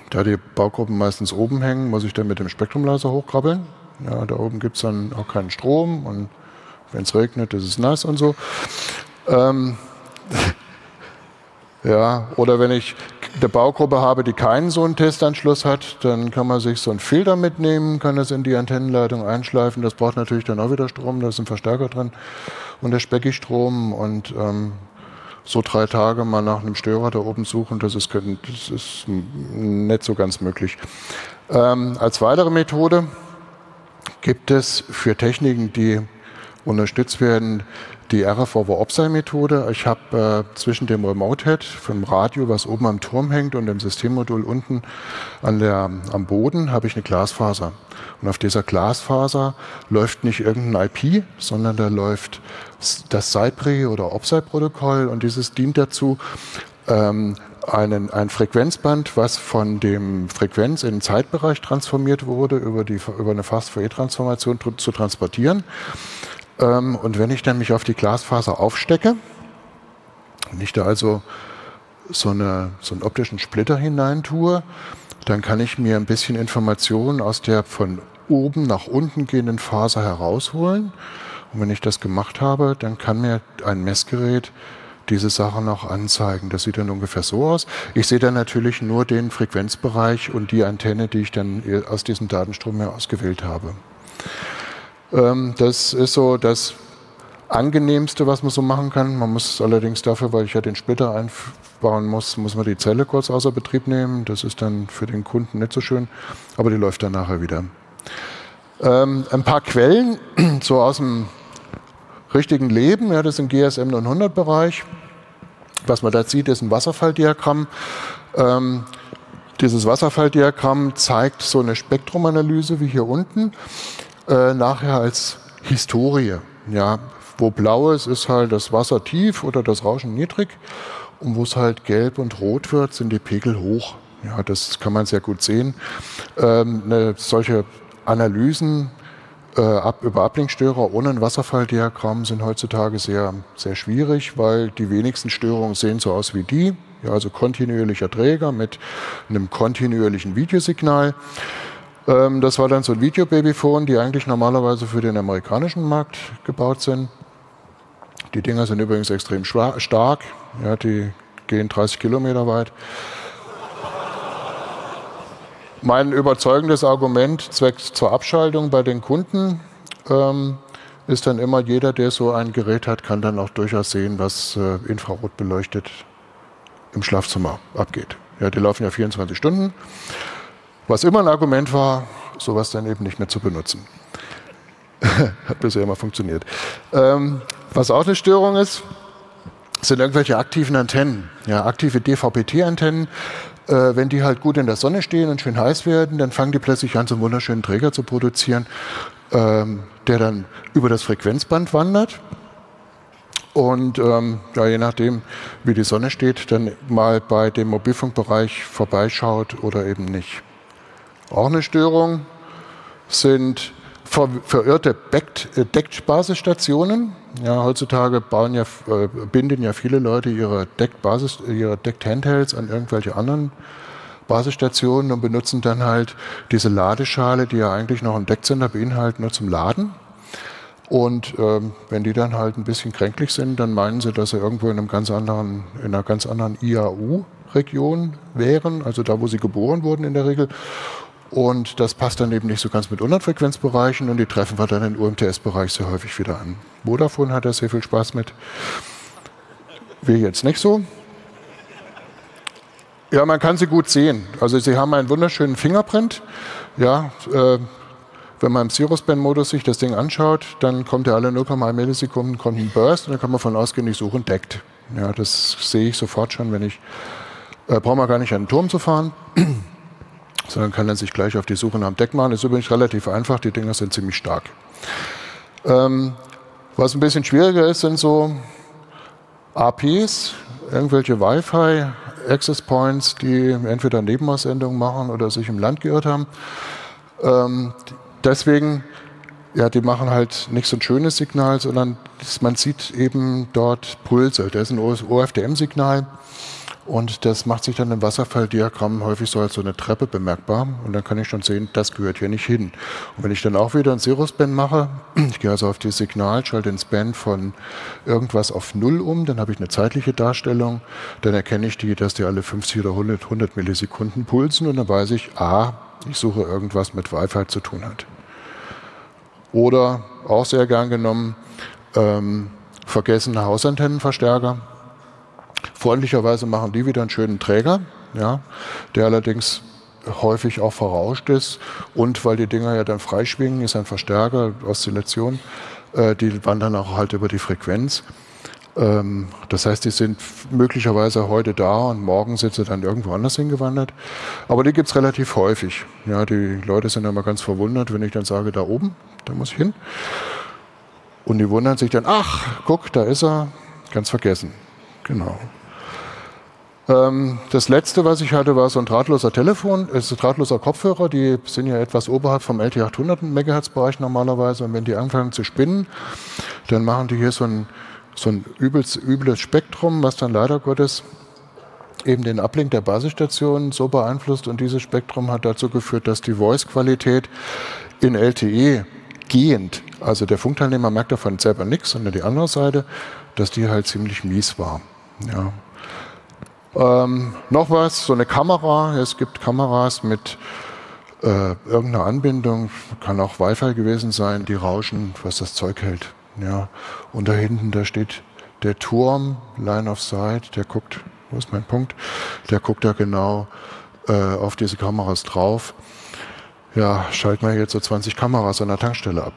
Da die Baugruppen meistens oben hängen, muss ich dann mit dem Spektrumlaser hochkrabbeln. Ja, da oben gibt es dann auch keinen Strom und wenn es regnet, ist es nass und so. Ähm, ja, oder wenn ich eine Baugruppe habe, die keinen so einen Testanschluss hat, dann kann man sich so einen Filter mitnehmen, kann das in die Antennenleitung einschleifen. Das braucht natürlich dann auch wieder Strom, da ist ein Verstärker drin und der Speckigstrom und ähm, so drei Tage mal nach einem Störer da oben suchen, das ist, das ist nicht so ganz möglich. Ähm, als weitere Methode gibt es für Techniken, die unterstützt werden, die RF over Opsei Methode. Ich habe äh, zwischen dem Remote Head vom Radio, was oben am Turm hängt, und dem Systemmodul unten an der, am Boden, habe ich eine Glasfaser. Und auf dieser Glasfaser läuft nicht irgendein IP, sondern da läuft das Cypre oder Opsei-Protokoll und dieses dient dazu, ähm, einen, ein Frequenzband, was von dem Frequenz in den Zeitbereich transformiert wurde, über, die, über eine Fast-Fourier-Transformation zu transportieren. Ähm, und wenn ich dann mich auf die Glasfaser aufstecke und ich da also so, eine, so einen optischen Splitter hineintue, dann kann ich mir ein bisschen Informationen aus der von oben nach unten gehenden Faser herausholen. Und wenn ich das gemacht habe, dann kann mir ein Messgerät diese Sachen noch anzeigen. Das sieht dann ungefähr so aus. Ich sehe dann natürlich nur den Frequenzbereich und die Antenne, die ich dann aus diesem Datenstrom herausgewählt habe. Ähm, das ist so das angenehmste, was man so machen kann. Man muss allerdings dafür, weil ich ja den Splitter einbauen muss, muss man die Zelle kurz außer Betrieb nehmen. Das ist dann für den Kunden nicht so schön, aber die läuft dann nachher wieder. Ähm, ein paar Quellen, so aus dem richtigen Leben, ja, das ist im GSM 900 Bereich. Was man da sieht, ist ein Wasserfalldiagramm. Ähm, dieses Wasserfalldiagramm zeigt so eine Spektrumanalyse wie hier unten äh, nachher als Historie. Ja, wo blau ist, ist halt das Wasser tief oder das Rauschen niedrig. Und wo es halt gelb und rot wird, sind die Pegel hoch. Ja, das kann man sehr gut sehen. Ähm, eine, solche Analysen äh, ab, über Ablinkstörer ohne ein Wasserfalldiagramm sind heutzutage sehr, sehr schwierig, weil die wenigsten Störungen sehen so aus wie die. Ja, also kontinuierlicher Träger mit einem kontinuierlichen Videosignal. Ähm, das war dann so ein Videobabyphone, die eigentlich normalerweise für den amerikanischen Markt gebaut sind. Die Dinger sind übrigens extrem stark, ja, die gehen 30 Kilometer weit. Mein überzeugendes Argument zwecks zur Abschaltung bei den Kunden ähm, ist dann immer, jeder, der so ein Gerät hat, kann dann auch durchaus sehen, was äh, infrarot beleuchtet im Schlafzimmer abgeht. Ja, die laufen ja 24 Stunden. Was immer ein Argument war, sowas dann eben nicht mehr zu benutzen. Hat bisher immer funktioniert. Ähm, was auch eine Störung ist, sind irgendwelche aktiven Antennen. Ja, aktive DVB-T-Antennen. Äh, wenn die halt gut in der Sonne stehen und schön heiß werden, dann fangen die plötzlich an, so einen wunderschönen Träger zu produzieren, ähm, der dann über das Frequenzband wandert und ähm, ja, je nachdem, wie die Sonne steht, dann mal bei dem Mobilfunkbereich vorbeischaut oder eben nicht. Auch eine Störung sind ver verirrte äh, Deckbasisstationen. Ja, heutzutage bauen ja, äh, binden ja viele Leute ihre Deckbasis, ihre Deckt-Handhelds an irgendwelche anderen Basisstationen und benutzen dann halt diese Ladeschale, die ja eigentlich noch einen Decksender beinhalten, nur zum Laden. Und ähm, wenn die dann halt ein bisschen kränklich sind, dann meinen sie, dass sie irgendwo in, einem ganz anderen, in einer ganz anderen IAU-Region wären, also da, wo sie geboren wurden in der Regel. Und das passt dann eben nicht so ganz mit unseren Frequenzbereichen und die treffen wir dann im UMTS-Bereich sehr häufig wieder an. Vodafone hat da sehr viel Spaß mit. Wir jetzt nicht so. Ja, man kann sie gut sehen. Also sie haben einen wunderschönen Fingerprint. Ja, äh, wenn man im Zero-Span-Modus sich das Ding anschaut, dann kommt er alle 0,1 Millisekunden kommt ein Burst und dann kann man von ausgehen, ich suche entdeckt. Ja, das sehe ich sofort schon, wenn ich, äh, braucht man gar nicht an den Turm zu fahren, sondern kann dann sich gleich auf die Suche nach dem Deck machen. Das ist übrigens relativ einfach, die Dinger sind ziemlich stark. Ähm, was ein bisschen schwieriger ist, sind so APs, irgendwelche Wi-Fi, Access Points, die entweder Nebenaussendungen machen oder sich im Land geirrt haben. Ähm, deswegen, ja, die machen halt nicht so ein schönes Signal, sondern man sieht eben dort Pulse. Das ist ein OFDM-Signal und das macht sich dann im Wasserfalldiagramm häufig so als so eine Treppe bemerkbar und dann kann ich schon sehen, das gehört hier nicht hin. Und wenn ich dann auch wieder ein Zero-Span mache, ich gehe also auf das Signal, schalte den Span von irgendwas auf Null um, dann habe ich eine zeitliche Darstellung, dann erkenne ich die, dass die alle 50 oder 100, 100 Millisekunden pulsen und dann weiß ich, ah, ich suche irgendwas mit Wi-Fi zu tun hat. Oder auch sehr gern genommen, ähm, vergessene Hausantennenverstärker. Freundlicherweise machen die wieder einen schönen Träger, ja, der allerdings häufig auch verrauscht ist. Und weil die Dinger ja dann freischwingen, ist ein Verstärker, Oszillation, äh, die wandern auch halt über die Frequenz. Ähm, das heißt, die sind möglicherweise heute da und morgen sind sie dann irgendwo anders hingewandert. Aber die gibt es relativ häufig. Ja, die Leute sind immer ganz verwundert, wenn ich dann sage, da oben, da muss ich hin. Und die wundern sich dann, ach, guck, da ist er, ganz vergessen. Genau. Ähm, das letzte, was ich hatte, war so ein drahtloser Telefon, ist ein drahtloser Kopfhörer. Die sind ja etwas oberhalb vom LT800 MHz Bereich normalerweise. Und wenn die anfangen zu spinnen, dann machen die hier so ein so ein übles, übles Spektrum, was dann leider Gottes eben den Ablink der Basisstation so beeinflusst und dieses Spektrum hat dazu geführt, dass die Voice-Qualität in LTE gehend, also der Funkteilnehmer merkt davon selber nichts, sondern die andere Seite, dass die halt ziemlich mies war. Ja. Ähm, noch was, so eine Kamera, es gibt Kameras mit äh, irgendeiner Anbindung, kann auch Wi-Fi gewesen sein, die rauschen, was das Zeug hält. Ja, und da hinten, da steht der Turm, Line of Sight, der guckt, wo ist mein Punkt? Der guckt da genau äh, auf diese Kameras drauf. Ja, schalten wir jetzt so 20 Kameras an der Tankstelle ab,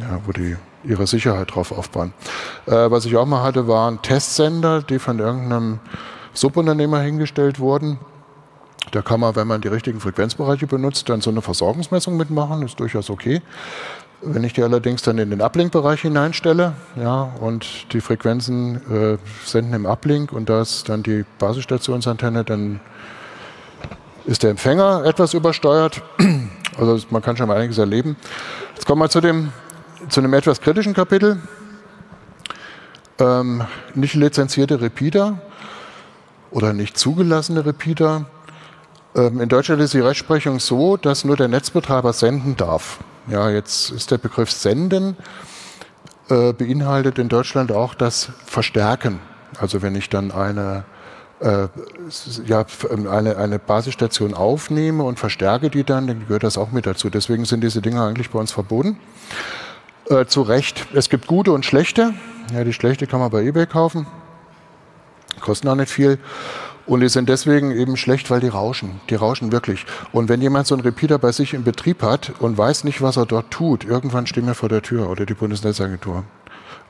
ja, wo die ihre Sicherheit drauf aufbauen. Äh, was ich auch mal hatte, waren Testsender, die von irgendeinem Subunternehmer hingestellt wurden. Da kann man, wenn man die richtigen Frequenzbereiche benutzt, dann so eine Versorgungsmessung mitmachen, ist durchaus okay. Wenn ich die allerdings dann in den Uplink-Bereich hineinstelle ja, und die Frequenzen äh, senden im Uplink und da ist dann die Basisstationsantenne, dann ist der Empfänger etwas übersteuert. Also man kann schon mal einiges erleben. Jetzt kommen wir zu, dem, zu einem etwas kritischen Kapitel. Ähm, nicht lizenzierte Repeater oder nicht zugelassene Repeater. Ähm, in Deutschland ist die Rechtsprechung so, dass nur der Netzbetreiber senden darf. Ja, jetzt ist der Begriff Senden äh, beinhaltet in Deutschland auch das Verstärken. Also wenn ich dann eine äh, ja, eine, eine Basisstation aufnehme und verstärke die dann, dann gehört das auch mit dazu. Deswegen sind diese Dinge eigentlich bei uns verboten. Äh, zu Recht. Es gibt gute und schlechte. Ja, die schlechte kann man bei eBay kaufen. Kosten auch nicht viel. Und die sind deswegen eben schlecht, weil die rauschen. Die rauschen wirklich. Und wenn jemand so einen Repeater bei sich im Betrieb hat und weiß nicht, was er dort tut, irgendwann stehen wir vor der Tür oder die Bundesnetzagentur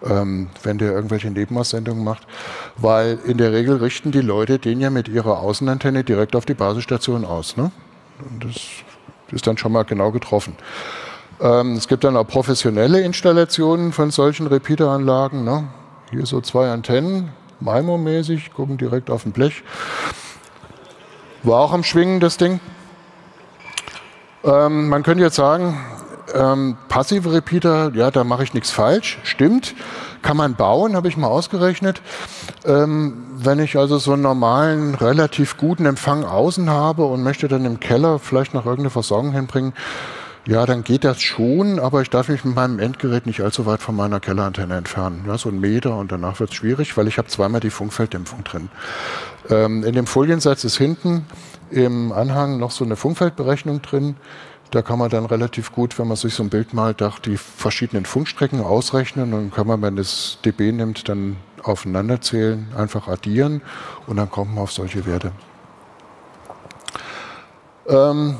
ähm, wenn der irgendwelche Nebenaussendungen macht, weil in der Regel richten die Leute den ja mit ihrer Außenantenne direkt auf die Basisstation aus. Ne? Und das ist dann schon mal genau getroffen. Ähm, es gibt dann auch professionelle Installationen von solchen Repeateranlagen. Ne? Hier so zwei Antennen, MIMO-mäßig, gucken direkt auf ein Blech. War auch am Schwingen das Ding. Ähm, man könnte jetzt sagen, ähm, passive Repeater, ja, da mache ich nichts falsch, stimmt. Kann man bauen, habe ich mal ausgerechnet. Ähm, wenn ich also so einen normalen, relativ guten Empfang außen habe und möchte dann im Keller vielleicht noch irgendeine Versorgung hinbringen, ja, dann geht das schon, aber ich darf mich mit meinem Endgerät nicht allzu weit von meiner Kellerantenne entfernen. Ja, so einen Meter und danach wird es schwierig, weil ich habe zweimal die Funkfelddämpfung drin. Ähm, in dem Foliensatz ist hinten im Anhang noch so eine Funkfeldberechnung drin. Da kann man dann relativ gut, wenn man sich so ein Bild malt, auch die verschiedenen Funkstrecken ausrechnen. Dann kann man, wenn das dB nimmt, dann aufeinander zählen, einfach addieren und dann kommt man auf solche Werte. Ähm,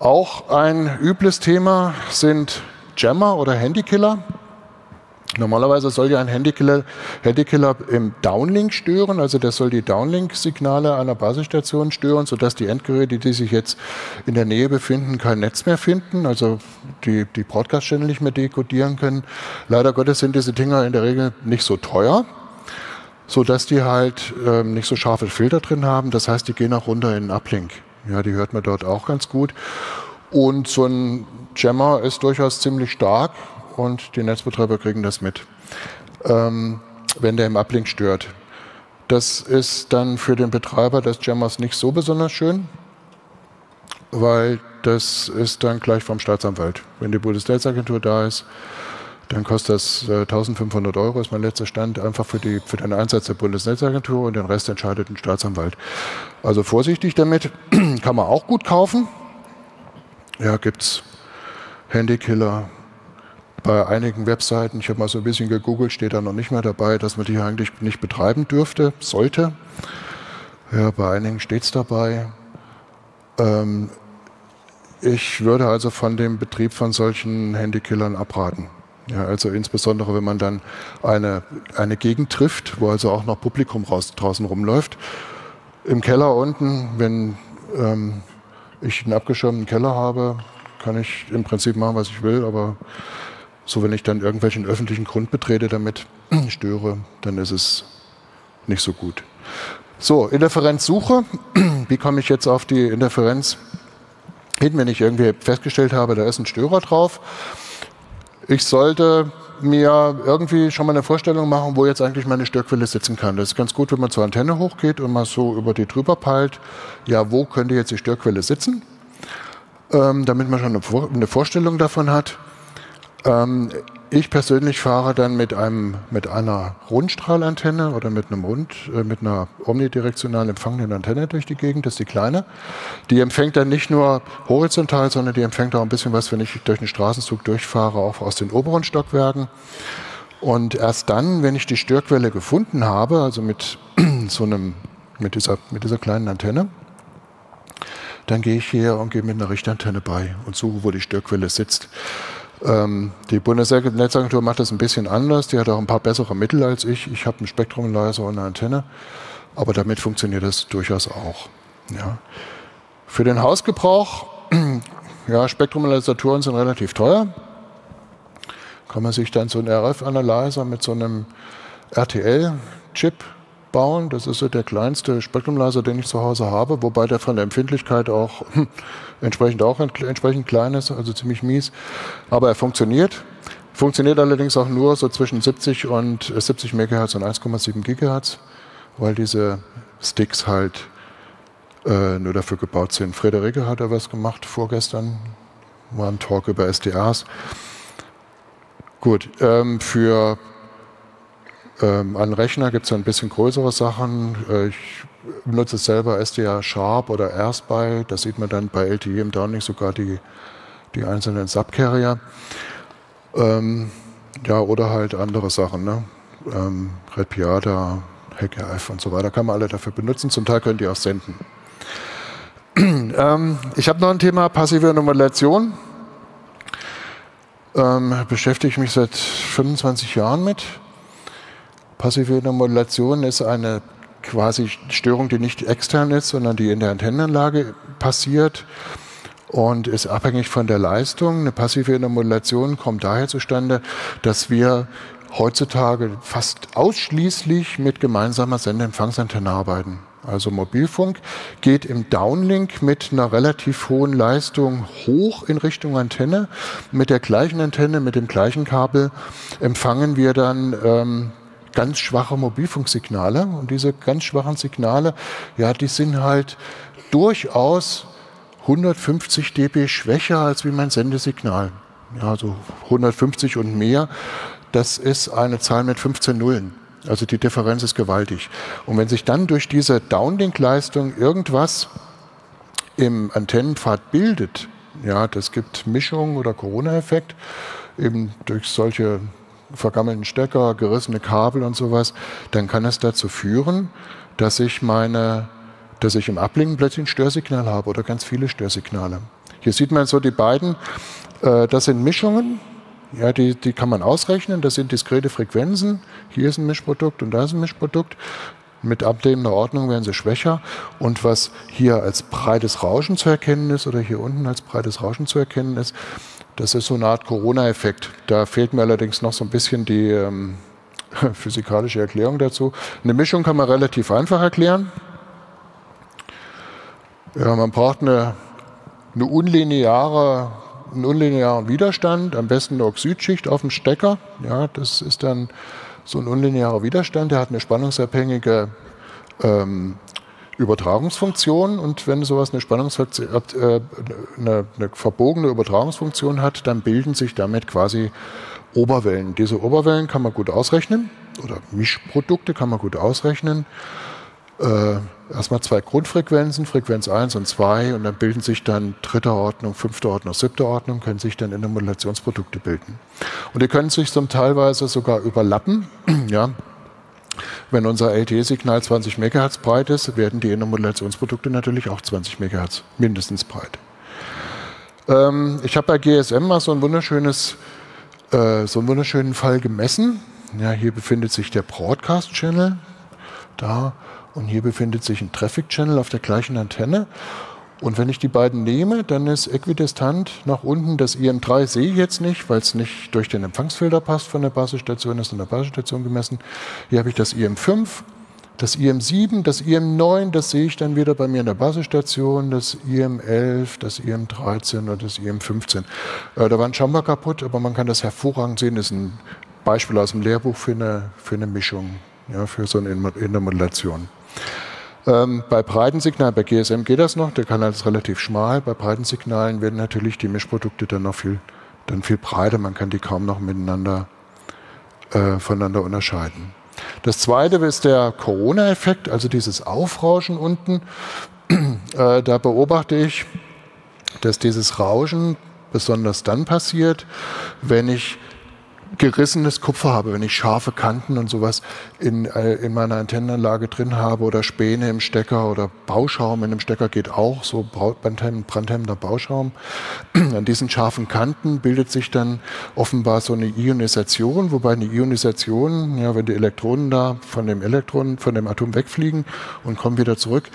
auch ein übles Thema sind Jammer oder Handykiller. Normalerweise soll ja ein Handykiller, Handykiller im Downlink stören, also der soll die Downlink-Signale einer Basisstation stören, sodass die Endgeräte, die sich jetzt in der Nähe befinden, kein Netz mehr finden, also die, die Broadcast-Channel nicht mehr dekodieren können. Leider Gottes sind diese Dinger in der Regel nicht so teuer, sodass die halt ähm, nicht so scharfe Filter drin haben. Das heißt, die gehen auch runter in den Uplink. Ja, die hört man dort auch ganz gut. Und so ein Jammer ist durchaus ziemlich stark und die Netzbetreiber kriegen das mit, ähm, wenn der im Uplink stört. Das ist dann für den Betreiber des Jammers nicht so besonders schön, weil das ist dann gleich vom Staatsanwalt. Wenn die Bundesnetzagentur da ist, dann kostet das äh, 1500 Euro, ist mein letzter Stand, einfach für, die, für den Einsatz der Bundesnetzagentur und den Rest entscheidet ein Staatsanwalt. Also vorsichtig damit, kann man auch gut kaufen. Ja, gibt es Handykiller, bei einigen Webseiten, ich habe mal so ein bisschen gegoogelt, steht da noch nicht mehr dabei, dass man die eigentlich nicht betreiben dürfte, sollte. Ja, bei einigen steht es dabei. Ähm, ich würde also von dem Betrieb von solchen Handykillern abraten. Ja, also insbesondere, wenn man dann eine, eine Gegend trifft, wo also auch noch Publikum raus, draußen rumläuft. Im Keller unten, wenn ähm, ich einen abgeschirmten Keller habe, kann ich im Prinzip machen, was ich will, aber so, wenn ich dann irgendwelchen öffentlichen Grund betrete, damit störe, dann ist es nicht so gut. So, Interferenzsuche. Wie komme ich jetzt auf die Interferenz hin, wenn ich irgendwie festgestellt habe, da ist ein Störer drauf? Ich sollte mir irgendwie schon mal eine Vorstellung machen, wo jetzt eigentlich meine Störquelle sitzen kann. Das ist ganz gut, wenn man zur Antenne hochgeht und mal so über die drüber peilt, ja, wo könnte jetzt die Störquelle sitzen, ähm, damit man schon eine Vorstellung davon hat. Ähm, ich persönlich fahre dann mit, einem, mit einer Rundstrahlantenne oder mit, einem Rund, äh, mit einer omnidirektional empfangenden Antenne durch die Gegend, das ist die kleine. Die empfängt dann nicht nur horizontal, sondern die empfängt auch ein bisschen was, wenn ich durch einen Straßenzug durchfahre, auch aus den oberen Stockwerken. Und erst dann, wenn ich die Störquelle gefunden habe, also mit so einem, mit dieser, mit dieser kleinen Antenne, dann gehe ich hier und gehe mit einer Richtantenne bei und suche, wo die Störquelle sitzt. Ähm, die Bundesnetzagentur macht das ein bisschen anders. Die hat auch ein paar bessere Mittel als ich. Ich habe einen Spektrumlaser und eine Antenne. Aber damit funktioniert das durchaus auch. Ja. Für den Hausgebrauch, ja, Spektrumlaseraturen sind relativ teuer. Kann man sich dann so einen RF-Analyzer mit so einem RTL-Chip bauen. Das ist so der kleinste Spektrumlaser, den ich zu Hause habe, wobei der von der Empfindlichkeit auch hm, entsprechend auch entsprechend klein ist, also ziemlich mies. Aber er funktioniert. Funktioniert allerdings auch nur so zwischen 70 und 70 MHz und 1,7 GHz, weil diese Sticks halt äh, nur dafür gebaut sind. Frederike hat da was gemacht vorgestern, war ein Talk über SDRs. Gut, ähm, für Ähm, an Rechner gibt es ein bisschen größere Sachen. Äh, ich benutze selber SDA Sharp oder AirSpy. Da sieht man dann bei LTE im Downlink sogar die, die einzelnen Subcarrier. Ähm, ja, oder halt andere Sachen. Ne? Ähm, Red Piata, HackRF und so weiter kann man alle dafür benutzen. Zum Teil könnt ihr auch senden. ähm, ich habe noch ein Thema passive Modulation. Ähm, beschäftige ich mich seit 25 Jahren mit. Passive Modulation ist eine quasi Störung, die nicht extern ist, sondern die in der Antennenanlage passiert und ist abhängig von der Leistung. Eine passive Modulation kommt daher zustande, dass wir heutzutage fast ausschließlich mit gemeinsamer Sendeempfangsantenne arbeiten. Also Mobilfunk geht im Downlink mit einer relativ hohen Leistung hoch in Richtung Antenne. Mit der gleichen Antenne, mit dem gleichen Kabel empfangen wir dann ähm, ganz schwache Mobilfunksignale. Und diese ganz schwachen Signale, ja, die sind halt durchaus 150 dB schwächer als wie mein Sendesignal. Ja, so 150 und mehr. Das ist eine Zahl mit 15 Nullen. Also die Differenz ist gewaltig. Und wenn sich dann durch diese Downlink-Leistung irgendwas im Antennenpfad bildet, ja, das gibt Mischung oder Corona-Effekt, eben durch solche vergammelten Stecker, gerissene Kabel und sowas, dann kann es dazu führen, dass ich meine, dass ich im Ablingen plötzlich ein Störsignal habe oder ganz viele Störsignale. Hier sieht man so die beiden, äh, das sind Mischungen, ja, die, die kann man ausrechnen, das sind diskrete Frequenzen, hier ist ein Mischprodukt und da ist ein Mischprodukt. Mit ablehnender Ordnung werden sie schwächer. Und was hier als breites Rauschen zu erkennen ist oder hier unten als breites Rauschen zu erkennen ist, das ist so eine Art Corona-Effekt. Da fehlt mir allerdings noch so ein bisschen die ähm, physikalische Erklärung dazu. Eine Mischung kann man relativ einfach erklären. Ja, man braucht eine, eine unlineare, einen unlinearen Widerstand, am besten eine Oxidschicht auf dem Stecker. Ja, das ist dann so ein unlinearer Widerstand, der hat eine spannungsabhängige ähm, Übertragungsfunktion und wenn sowas eine, Spannungsfunktion, äh, eine, eine verbogene Übertragungsfunktion hat, dann bilden sich damit quasi Oberwellen. Diese Oberwellen kann man gut ausrechnen oder Mischprodukte kann man gut ausrechnen. Äh, erstmal zwei Grundfrequenzen, Frequenz 1 und 2 und dann bilden sich dann dritte Ordnung, fünfte Ordnung, siebte Ordnung, können sich dann in der Modulationsprodukte bilden. Und die können sich zum teilweise sogar überlappen. ja, wenn unser LTE-Signal 20 MHz breit ist, werden die Intermodulationsprodukte natürlich auch 20 MHz mindestens breit. Ähm, ich habe bei GSM mal so, ein wunderschönes, äh, so einen wunderschönen Fall gemessen. Ja, hier befindet sich der Broadcast-Channel, da, und hier befindet sich ein Traffic-Channel auf der gleichen Antenne. Und wenn ich die beiden nehme, dann ist äquidistant nach unten das IM3 sehe ich jetzt nicht, weil es nicht durch den Empfangsfilter passt von der Basisstation, ist in der Basisstation gemessen. Hier habe ich das IM5, das IM7, das IM9, das sehe ich dann wieder bei mir in der Basisstation, das IM11, das IM13 und das IM15. Äh, da war ein Jumper kaputt, aber man kann das hervorragend sehen. Das ist ein Beispiel aus dem Lehrbuch für eine, für eine Mischung, ja, für so eine Intermodulation. Ähm, bei breiten Signalen, bei GSM geht das noch, der Kanal ist relativ schmal. Bei breiten Signalen werden natürlich die Mischprodukte dann noch viel, dann viel breiter. Man kann die kaum noch miteinander äh, voneinander unterscheiden. Das zweite ist der Corona-Effekt, also dieses Aufrauschen unten. Äh, da beobachte ich, dass dieses Rauschen besonders dann passiert, wenn ich gerissenes Kupfer habe, wenn ich scharfe Kanten und sowas in, äh, in meiner Antennenanlage drin habe oder Späne im Stecker oder Bauschaum in dem Stecker geht auch, so brandhemmender Bauschaum. An diesen scharfen Kanten bildet sich dann offenbar so eine Ionisation, wobei eine Ionisation, ja, wenn die Elektronen da von dem Elektron, von dem Atom wegfliegen und kommen wieder zurück,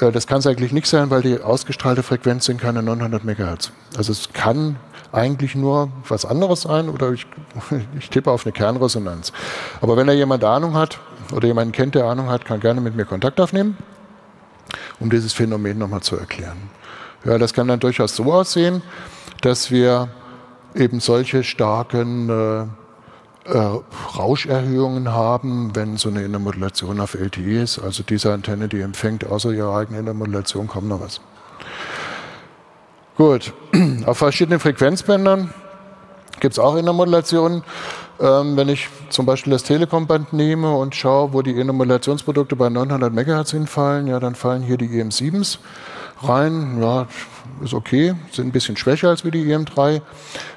äh, das kann es eigentlich nicht sein, weil die ausgestrahlte Frequenz sind keine 900 MHz. Also es kann eigentlich nur was anderes sein oder ich, ich tippe auf eine Kernresonanz. Aber wenn da jemand Ahnung hat oder jemanden kennt, der Ahnung hat, kann gerne mit mir Kontakt aufnehmen, um dieses Phänomen nochmal zu erklären. Ja, das kann dann durchaus so aussehen, dass wir eben solche starken äh, äh, Rauscherhöhungen haben, wenn so eine Intermodulation auf LTE ist. Also diese Antenne, die empfängt außer ihrer eigenen Intermodulation kaum noch was. Gut, auf verschiedenen Frequenzbändern gibt es auch Intermodulationen. Ähm, wenn ich zum Beispiel das Telekom-Band nehme und schaue, wo die Emulationsprodukte bei 900 MHz hinfallen, ja, dann fallen hier die EM7s rein. Ja, ist okay, sind ein bisschen schwächer als wie die EM3.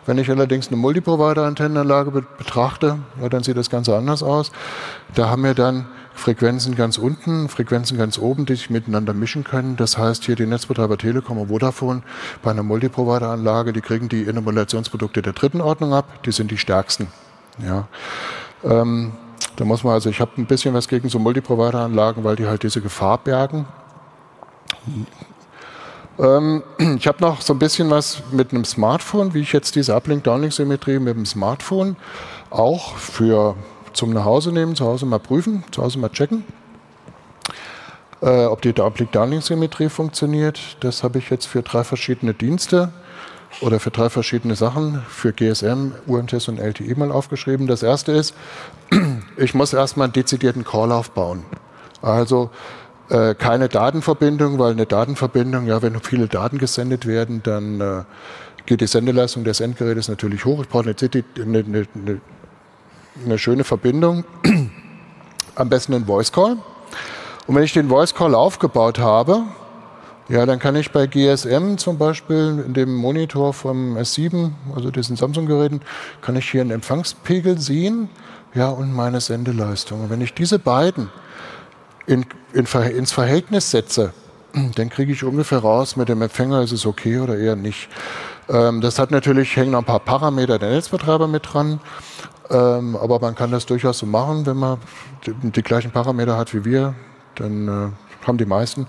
Wenn ich allerdings eine Multiprovider-Antennenanlage betrachte, ja, dann sieht das Ganze anders aus. Da haben wir dann Frequenzen ganz unten, Frequenzen ganz oben, die sich miteinander mischen können. Das heißt, hier die Netzbetreiber Telekom und Vodafone bei einer Multiprovider-Anlage, die kriegen die Emulationsprodukte der dritten Ordnung ab, die sind die stärksten. Ja. Ähm, da muss man also, ich habe ein bisschen was gegen so Multiprovider-Anlagen, weil die halt diese Gefahr bergen. Ähm, ich habe noch so ein bisschen was mit einem Smartphone, wie ich jetzt diese Uplink-Downlink-Symmetrie mit dem Smartphone auch für zum Nachhause nehmen, zu Hause mal prüfen, zu Hause mal checken, äh, ob die Uplink-Downlink-Symmetrie funktioniert. Das habe ich jetzt für drei verschiedene Dienste oder für drei verschiedene Sachen, für GSM, UMTS und LTE mal aufgeschrieben. Das erste ist, ich muss erstmal einen dezidierten Call aufbauen. Also äh, keine Datenverbindung, weil eine Datenverbindung, ja, wenn viele Daten gesendet werden, dann äh, geht die Sendeleistung des Endgerätes natürlich hoch. Ich brauche eine, eine, eine, eine schöne Verbindung, am besten einen Voice Call. Und wenn ich den Voice Call aufgebaut habe, ja, dann kann ich bei GSM zum Beispiel in dem Monitor vom S7, also diesen Samsung-Geräten, kann ich hier einen Empfangspegel sehen, ja, und meine Sendeleistung. Und wenn ich diese beiden in, in, ins Verhältnis setze, dann kriege ich ungefähr raus, mit dem Empfänger ist es okay oder eher nicht. Ähm, das hat natürlich, hängen noch ein paar Parameter der Netzbetreiber mit dran. Ähm, aber man kann das durchaus so machen, wenn man die, die gleichen Parameter hat wie wir, dann äh, haben die meisten,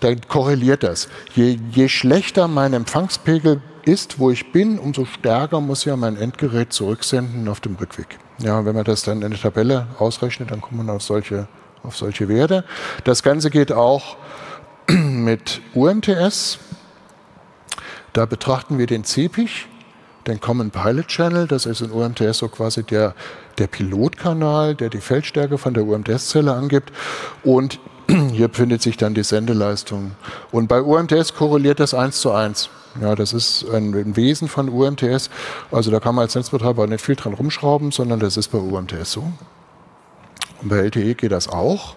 dann korreliert das. Je, je schlechter mein Empfangspegel ist, wo ich bin, umso stärker muss ja mein Endgerät zurücksenden auf dem Rückweg. Ja, wenn man das dann in der Tabelle ausrechnet, dann kommt man auf solche auf solche Werte. Das Ganze geht auch mit UMTS. Da betrachten wir den CEPIC, den Common Pilot Channel. Das ist in UMTS so quasi der, der Pilotkanal, der die Feldstärke von der UMTS-Zelle angibt. Und hier befindet sich dann die Sendeleistung. Und bei UMTS korreliert das eins zu eins. Ja, das ist ein, Wesen von UMTS. Also da kann man als Netzbetreiber nicht viel dran rumschrauben, sondern das ist bei UMTS so. Und bei LTE geht das auch.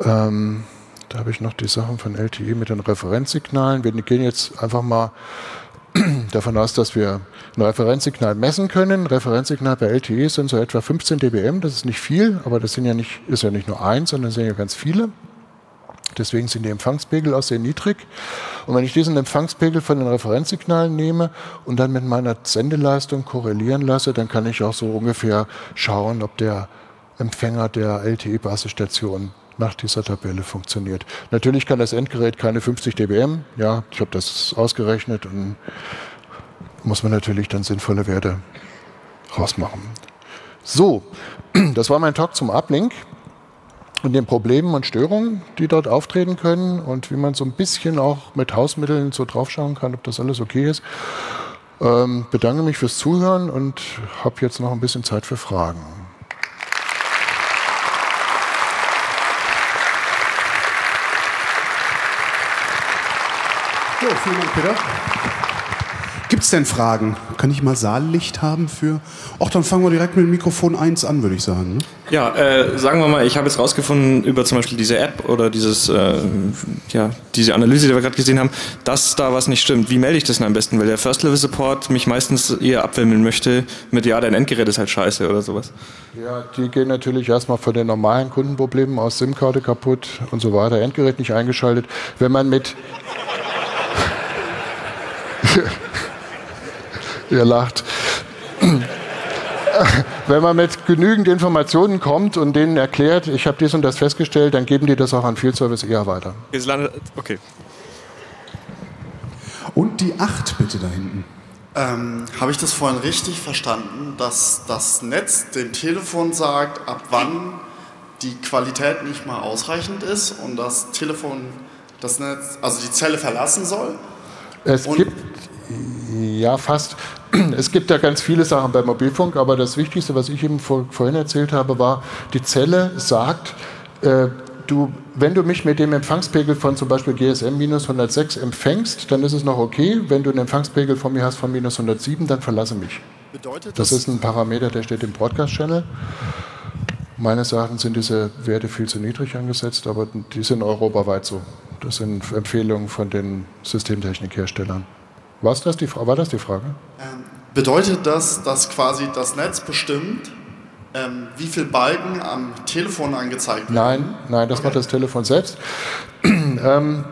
Ähm, da habe ich noch die Sachen von LTE mit den Referenzsignalen. Wir gehen jetzt einfach mal davon aus, dass wir ein Referenzsignal messen können. Referenzsignal bei LTE sind so etwa 15 dBm. Das ist nicht viel, aber das sind ja nicht, ist ja nicht nur eins, sondern sind ja ganz viele. Deswegen sind die Empfangspegel auch sehr niedrig. Und wenn ich diesen Empfangspegel von den Referenzsignalen nehme und dann mit meiner Sendeleistung korrelieren lasse, dann kann ich auch so ungefähr schauen, ob der Empfänger der LTE-Basisstation nach dieser Tabelle funktioniert. Natürlich kann das Endgerät keine 50 dBm, ja, ich habe das ausgerechnet und muss man natürlich dann sinnvolle Werte rausmachen. So, das war mein Talk zum Uplink und den Problemen und Störungen, die dort auftreten können und wie man so ein bisschen auch mit Hausmitteln so draufschauen kann, ob das alles okay ist. Ähm, bedanke mich fürs Zuhören und habe jetzt noch ein bisschen Zeit für Fragen. So, vielen Dank, Peter. Gibt es denn Fragen? Kann ich mal Saallicht haben für. Ach, dann fangen wir direkt mit Mikrofon 1 an, würde ich sagen. Ne? Ja, äh, sagen wir mal, ich habe jetzt rausgefunden über zum Beispiel diese App oder dieses, äh, ja, diese Analyse, die wir gerade gesehen haben, dass da was nicht stimmt. Wie melde ich das denn am besten? Weil der First Level Support mich meistens eher abwimmeln möchte mit, ja, dein Endgerät ist halt scheiße oder sowas. Ja, die gehen natürlich erstmal von den normalen Kundenproblemen aus, SIM-Karte kaputt und so weiter, Endgerät nicht eingeschaltet. Wenn man mit Ihr lacht. Wenn man mit genügend Informationen kommt und denen erklärt, ich habe dies und das festgestellt, dann geben die das auch an Field Service eher weiter. Okay. Und die 8 bitte da hinten. Ähm, habe ich das vorhin richtig verstanden, dass das Netz dem Telefon sagt, ab wann die Qualität nicht mal ausreichend ist und das Telefon das Netz, also die Zelle verlassen soll? Es und gibt ja fast. Es gibt ja ganz viele Sachen bei Mobilfunk, aber das Wichtigste, was ich eben vor, vorhin erzählt habe, war, die Zelle sagt, äh, du, wenn du mich mit dem Empfangspegel von zum Beispiel GSM minus 106 empfängst, dann ist es noch okay. Wenn du einen Empfangspegel von mir hast von minus 107, dann verlasse mich. Bedeutet das, das ist ein Parameter, der steht im Broadcast-Channel. Meines Erachtens sind diese Werte viel zu niedrig angesetzt, aber die sind europaweit so. Das sind Empfehlungen von den Systemtechnikherstellern. Was das die, war das die Frage? Ähm, bedeutet das, dass quasi das Netz bestimmt, ähm, wie viele Balken am Telefon angezeigt werden? Nein, nein, das okay. macht das Telefon selbst. ähm,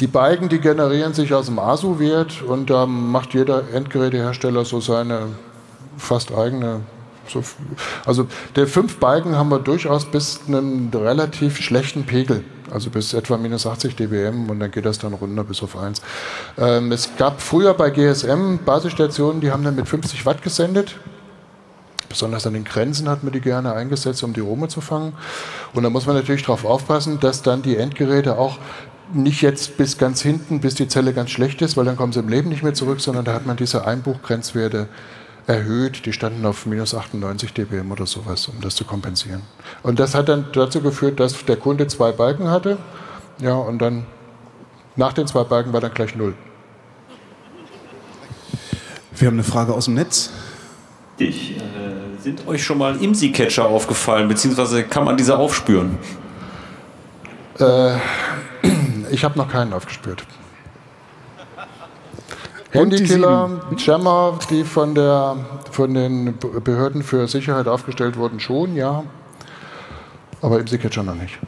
die Balken, die generieren sich aus dem ASU-Wert und da macht jeder Endgerätehersteller so seine fast eigene. So, also der fünf Balken haben wir durchaus bis einen relativ schlechten Pegel, also bis etwa minus 80 dBm und dann geht das dann runter bis auf 1. Ähm, es gab früher bei GSM Basisstationen, die haben dann mit 50 Watt gesendet. Besonders an den Grenzen hat man die gerne eingesetzt, um die Rome zu fangen. Und da muss man natürlich darauf aufpassen, dass dann die Endgeräte auch nicht jetzt bis ganz hinten, bis die Zelle ganz schlecht ist, weil dann kommen sie im Leben nicht mehr zurück, sondern da hat man diese Einbuchgrenzwerte erhöht. Die standen auf minus 98 dBm oder sowas, um das zu kompensieren. Und das hat dann dazu geführt, dass der Kunde zwei Balken hatte. Ja, und dann nach den zwei Balken war dann gleich null. Wir haben eine Frage aus dem Netz. Ich, äh, sind euch schon mal IMSI-Catcher aufgefallen, beziehungsweise kann man diese aufspüren? Äh, ich habe noch keinen aufgespürt. Handykiller, Jammer, die von, der, von den Behörden für Sicherheit aufgestellt wurden, schon, ja. Aber im Catcher noch nicht.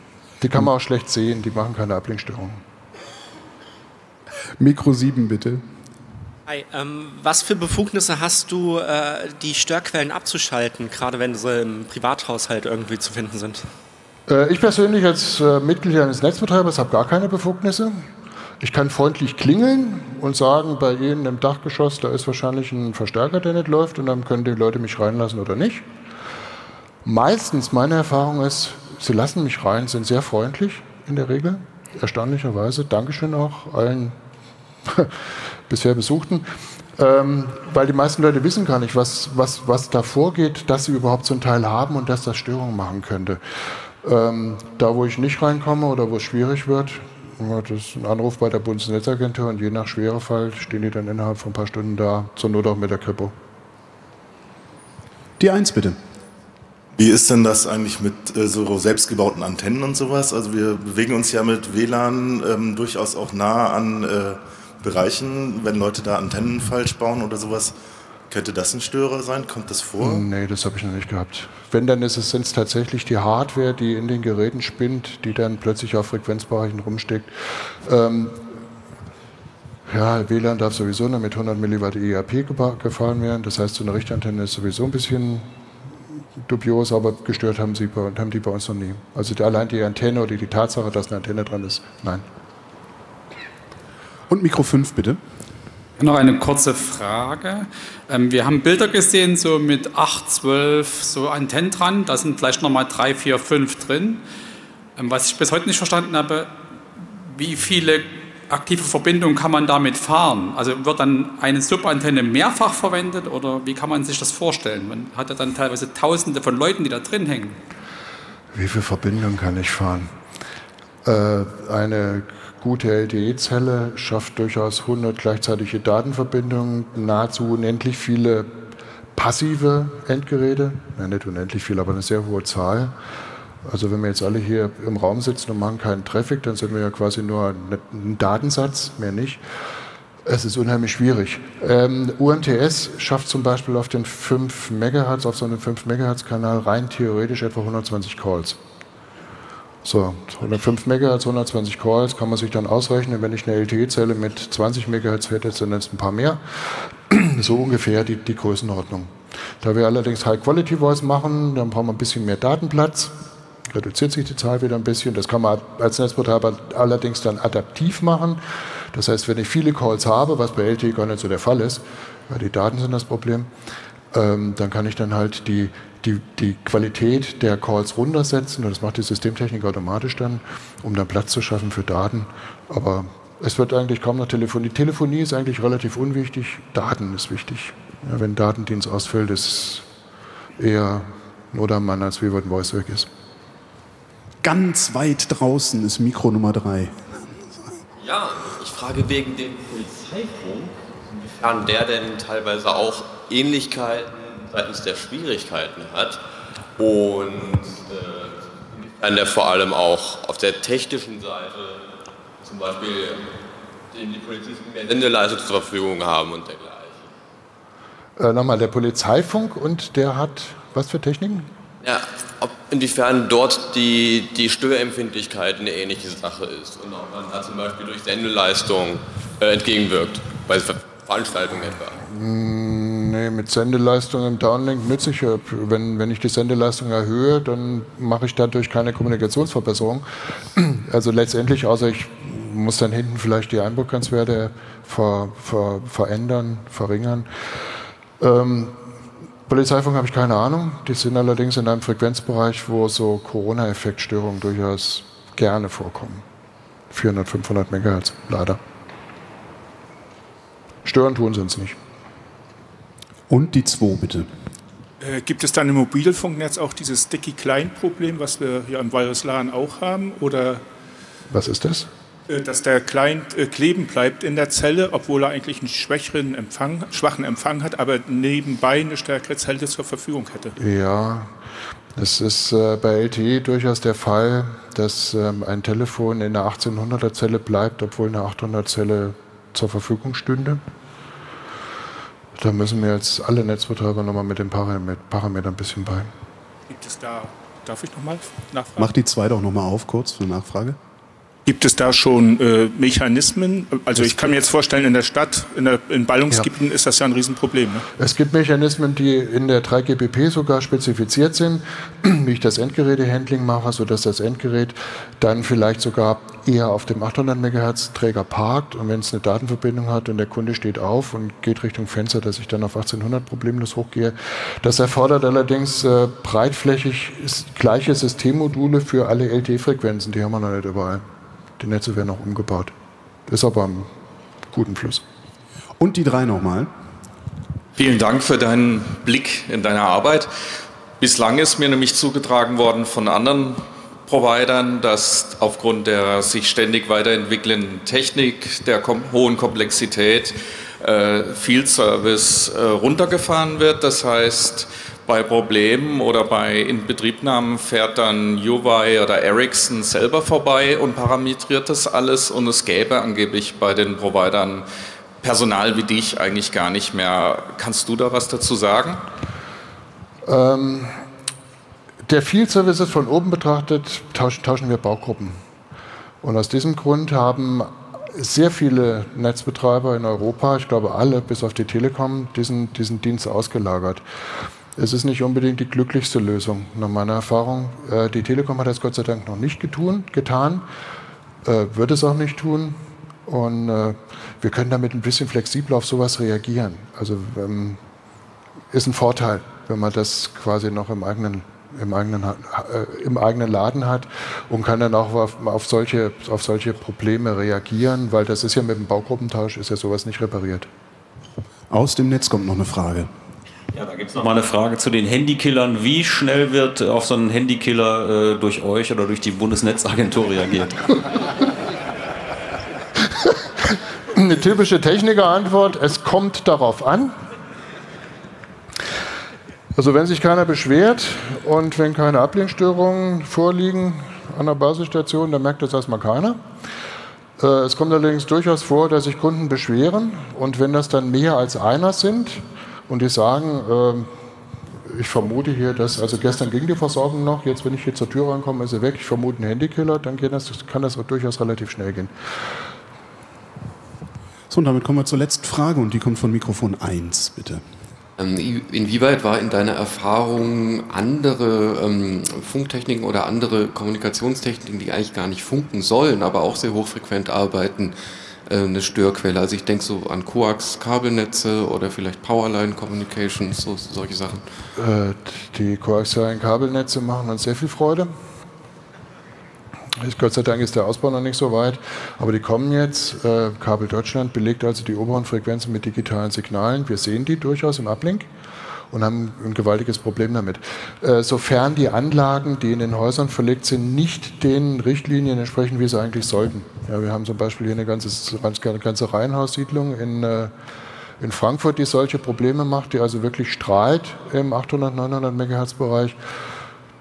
Die kann man auch schlecht sehen, die machen keine Ablenkstörungen. Mikro 7 bitte. Hi, ähm, was für Befugnisse hast du, äh, die Störquellen abzuschalten, gerade wenn sie im Privathaushalt irgendwie zu finden sind? Äh, ich persönlich als äh, Mitglied eines Netzbetreibers habe gar keine Befugnisse. Ich kann freundlich klingeln und sagen, bei Ihnen im Dachgeschoss, da ist wahrscheinlich ein Verstärker, der nicht läuft und dann können die Leute mich reinlassen oder nicht. Meistens, meine Erfahrung ist, sie lassen mich rein, sind sehr freundlich in der Regel, erstaunlicherweise. Dankeschön auch allen bisher Besuchten. Ähm, weil die meisten Leute wissen gar nicht, was, was, was da vorgeht, dass sie überhaupt so einen Teil haben und dass das Störungen machen könnte. Ähm, da, wo ich nicht reinkomme oder wo es schwierig wird, das ist ein Anruf bei der Bundesnetzagentur und je nach Schwerefall stehen die dann innerhalb von ein paar Stunden da, zur Not auch mit der Kripo. Die Eins bitte. Wie ist denn das eigentlich mit äh, so selbstgebauten Antennen und sowas? Also wir bewegen uns ja mit WLAN ähm, durchaus auch nah an äh, Bereichen, wenn Leute da Antennen falsch bauen oder sowas. Könnte das ein Störer sein? Kommt das vor? Nee, das habe ich noch nicht gehabt. Wenn, dann ist es, sind es tatsächlich die Hardware, die in den Geräten spinnt, die dann plötzlich auf Frequenzbereichen rumsteckt. Ähm, ja, WLAN darf sowieso nur mit 100 Milliwatt EAP gefahren werden. Das heißt, so eine Richtantenne ist sowieso ein bisschen dubios, aber gestört haben, sie haben die bei uns noch nie. Also die, allein die Antenne oder die Tatsache, dass eine Antenne dran ist, nein. Und Mikro 5 bitte. Noch eine kurze Frage. Ähm, wir haben Bilder gesehen, so mit 8, 12 so Antennen dran. Da sind vielleicht nochmal 3, 4, 5 drin. Ähm, was ich bis heute nicht verstanden habe, wie viele aktive Verbindungen kann man damit fahren? Also wird dann eine Subantenne mehrfach verwendet oder wie kann man sich das vorstellen? Man hat ja dann teilweise Tausende von Leuten, die da drin hängen. Wie viele Verbindungen kann ich fahren? Äh, eine gute LTE-Zelle schafft durchaus 100 gleichzeitige Datenverbindungen, nahezu unendlich viele passive Endgeräte, ja, nicht unendlich viel, aber eine sehr hohe Zahl. Also wenn wir jetzt alle hier im Raum sitzen und machen keinen Traffic, dann sind wir ja quasi nur ein Datensatz, mehr nicht. Es ist unheimlich schwierig. Ähm, UMTS schafft zum Beispiel auf den 5 MHz, auf so einem 5 MHz Kanal rein theoretisch etwa 120 Calls. So, 105 MHz, 120 Calls kann man sich dann ausrechnen. Wenn ich eine LTE-Zelle mit 20 MHz hätte, sind es ein paar mehr. So ungefähr die, die Größenordnung. Da wir allerdings High-Quality Voice machen, dann brauchen wir ein bisschen mehr Datenplatz. Reduziert sich die Zahl wieder ein bisschen. Das kann man als Netzbetreiber allerdings dann adaptiv machen. Das heißt, wenn ich viele Calls habe, was bei LTE gar nicht so der Fall ist, weil die Daten sind das Problem, ähm, dann kann ich dann halt die die, die Qualität der Calls runtersetzen. Das macht die Systemtechnik automatisch dann, um dann Platz zu schaffen für Daten. Aber es wird eigentlich kaum noch Telefonie. Telefonie ist eigentlich relativ unwichtig. Daten ist wichtig. Ja, wenn Datendienst ausfällt, ist eher Not am Mann, als wie wenn Voice weg ist. Ganz weit draußen ist Mikro Nummer drei. Ja, ich frage wegen dem Polizeifunk. inwiefern der denn teilweise auch Ähnlichkeiten seitens der Schwierigkeiten hat und äh, inwiefern der vor allem auch auf der technischen Seite zum Beispiel den die Polizisten mehr Sendeleistung zur Verfügung haben und dergleichen. Äh, nochmal, der Polizeifunk und der hat was für Techniken? Ja, ob, inwiefern dort die, die Störempfindlichkeit eine ähnliche Sache ist und ob man da zum Beispiel durch Sendeleistung äh, entgegenwirkt, bei Veranstaltungen etwa. Mm, nee, mit Sendeleistung im Downlink nütze ich, wenn, wenn ich die Sendeleistung erhöhe, dann mache ich dadurch keine Kommunikationsverbesserung. Also letztendlich, außer ich muss dann hinten vielleicht die Einburggrenzwerte ver, ver, verändern, verringern. Ähm, Polizeifunk habe ich keine Ahnung. Die sind allerdings in einem Frequenzbereich, wo so Corona-Effektstörungen durchaus gerne vorkommen. 400, 500 Megahertz, leider. Stören tun sie uns nicht. Und die 2 bitte. Äh, gibt es dann im Mobilfunknetz auch dieses Sticky-Client-Problem, was wir hier im Virus LAN auch haben? Oder was ist das? Äh, dass der Client äh, kleben bleibt in der Zelle, obwohl er eigentlich einen schwächeren Empfang, schwachen Empfang hat, aber nebenbei eine stärkere Zelle zur Verfügung hätte. Ja, es ist äh, bei LTE durchaus der Fall, dass ähm, ein Telefon in der 1800er Zelle bleibt, obwohl eine 800er Zelle zur Verfügung stünde. Da müssen wir jetzt alle Netzbetreiber nochmal mit den Parametern ein bisschen bei. Gibt es da, darf ich nochmal nachfragen? Mach die zwei doch nochmal auf, kurz für eine Nachfrage. Gibt es da schon äh, Mechanismen? Also ich kann mir jetzt vorstellen, in der Stadt, in, der, in Ballungsgebieten ja. ist das ja ein Riesenproblem. Ne? Es gibt Mechanismen, die in der 3GPP sogar spezifiziert sind, wie ich das Endgerätehandling mache, sodass das Endgerät dann vielleicht sogar eher auf dem 800 MHz Träger parkt und wenn es eine Datenverbindung hat und der Kunde steht auf und geht Richtung Fenster, dass ich dann auf 1800 problemlos hochgehe. Das erfordert allerdings äh, breitflächig gleiche Systemmodule für alle LTE-Frequenzen, die haben wir noch nicht überall. Die Netze werden auch umgebaut. Ist aber im guten Fluss. Und die drei nochmal. Vielen Dank für deinen Blick in deine Arbeit. Bislang ist mir nämlich zugetragen worden von anderen Providern, dass aufgrund der sich ständig weiterentwickelnden Technik, der kom hohen Komplexität, äh, Field Service äh, runtergefahren wird. Das heißt, bei Problemen oder bei Inbetriebnahmen fährt dann Huawei oder Ericsson selber vorbei und parametriert das alles und es gäbe angeblich bei den Providern Personal wie dich eigentlich gar nicht mehr. Kannst du da was dazu sagen? Ähm, der Field Service ist von oben betrachtet, tauschen, tauschen wir Baugruppen. Und aus diesem Grund haben sehr viele Netzbetreiber in Europa, ich glaube alle, bis auf die Telekom, diesen, diesen Dienst ausgelagert. Es ist nicht unbedingt die glücklichste Lösung, nach meiner Erfahrung. Äh, die Telekom hat das Gott sei Dank noch nicht getun, getan, äh, wird es auch nicht tun. Und äh, wir können damit ein bisschen flexibler auf sowas reagieren. Also ähm, ist ein Vorteil, wenn man das quasi noch im eigenen, im eigenen, im eigenen Laden hat und kann dann auch auf, auf, solche, auf solche Probleme reagieren, weil das ist ja mit dem Baugruppentausch, ist ja sowas nicht repariert. Aus dem Netz kommt noch eine Frage. Ja, da gibt es noch mal eine Frage zu den Handykillern. Wie schnell wird auf so einen Handykiller äh, durch euch oder durch die Bundesnetzagentur reagiert? Eine typische Technikerantwort, es kommt darauf an. Also wenn sich keiner beschwert und wenn keine Ablenkstörungen vorliegen an der Basisstation, dann merkt das erstmal keiner. Äh, es kommt allerdings durchaus vor, dass sich Kunden beschweren und wenn das dann mehr als einer sind, und die sagen, äh, ich vermute hier, dass, also gestern ging die Versorgung noch, jetzt wenn ich hier zur Tür reinkomme, ist sie weg, ich vermute einen Handykiller, dann das, kann das auch durchaus relativ schnell gehen. So, und damit kommen wir zur letzten Frage und die kommt von Mikrofon 1, bitte. Ähm, inwieweit war in deiner Erfahrung andere ähm, Funktechniken oder andere Kommunikationstechniken, die eigentlich gar nicht funken sollen, aber auch sehr hochfrequent arbeiten, äh, eine Störquelle. Also ich denke so an Coax-Kabelnetze oder vielleicht Powerline Communications, so, solche Sachen. Äh, die coaxialen Kabelnetze machen uns sehr viel Freude. Gott sei Dank ist der Ausbau noch nicht so weit, aber die kommen jetzt. Äh, Kabel Deutschland belegt also die oberen Frequenzen mit digitalen Signalen. Wir sehen die durchaus im Uplink und haben ein gewaltiges Problem damit. Äh, sofern die Anlagen, die in den Häusern verlegt sind, nicht den Richtlinien entsprechen, wie sie eigentlich sollten. Ja, wir haben zum Beispiel hier eine ganze, eine ganze Reihenhaussiedlung in äh, in Frankfurt, die solche Probleme macht, die also wirklich strahlt im 800-900 MHz-Bereich.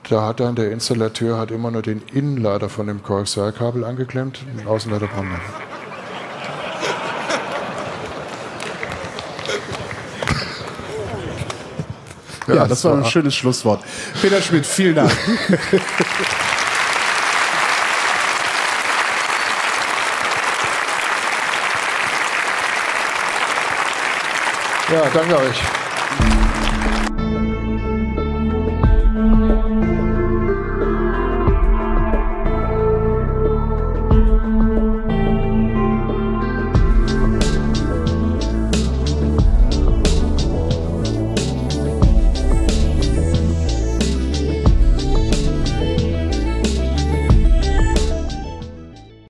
Da hat dann der Installateur hat immer nur den Innenleiter von dem koaxialkabel angeklemmt, den Außenleiter brauchen wir nicht. Ja, ja das, das war ein schönes Schlusswort. Peter Schmidt, vielen Dank. ja, danke euch.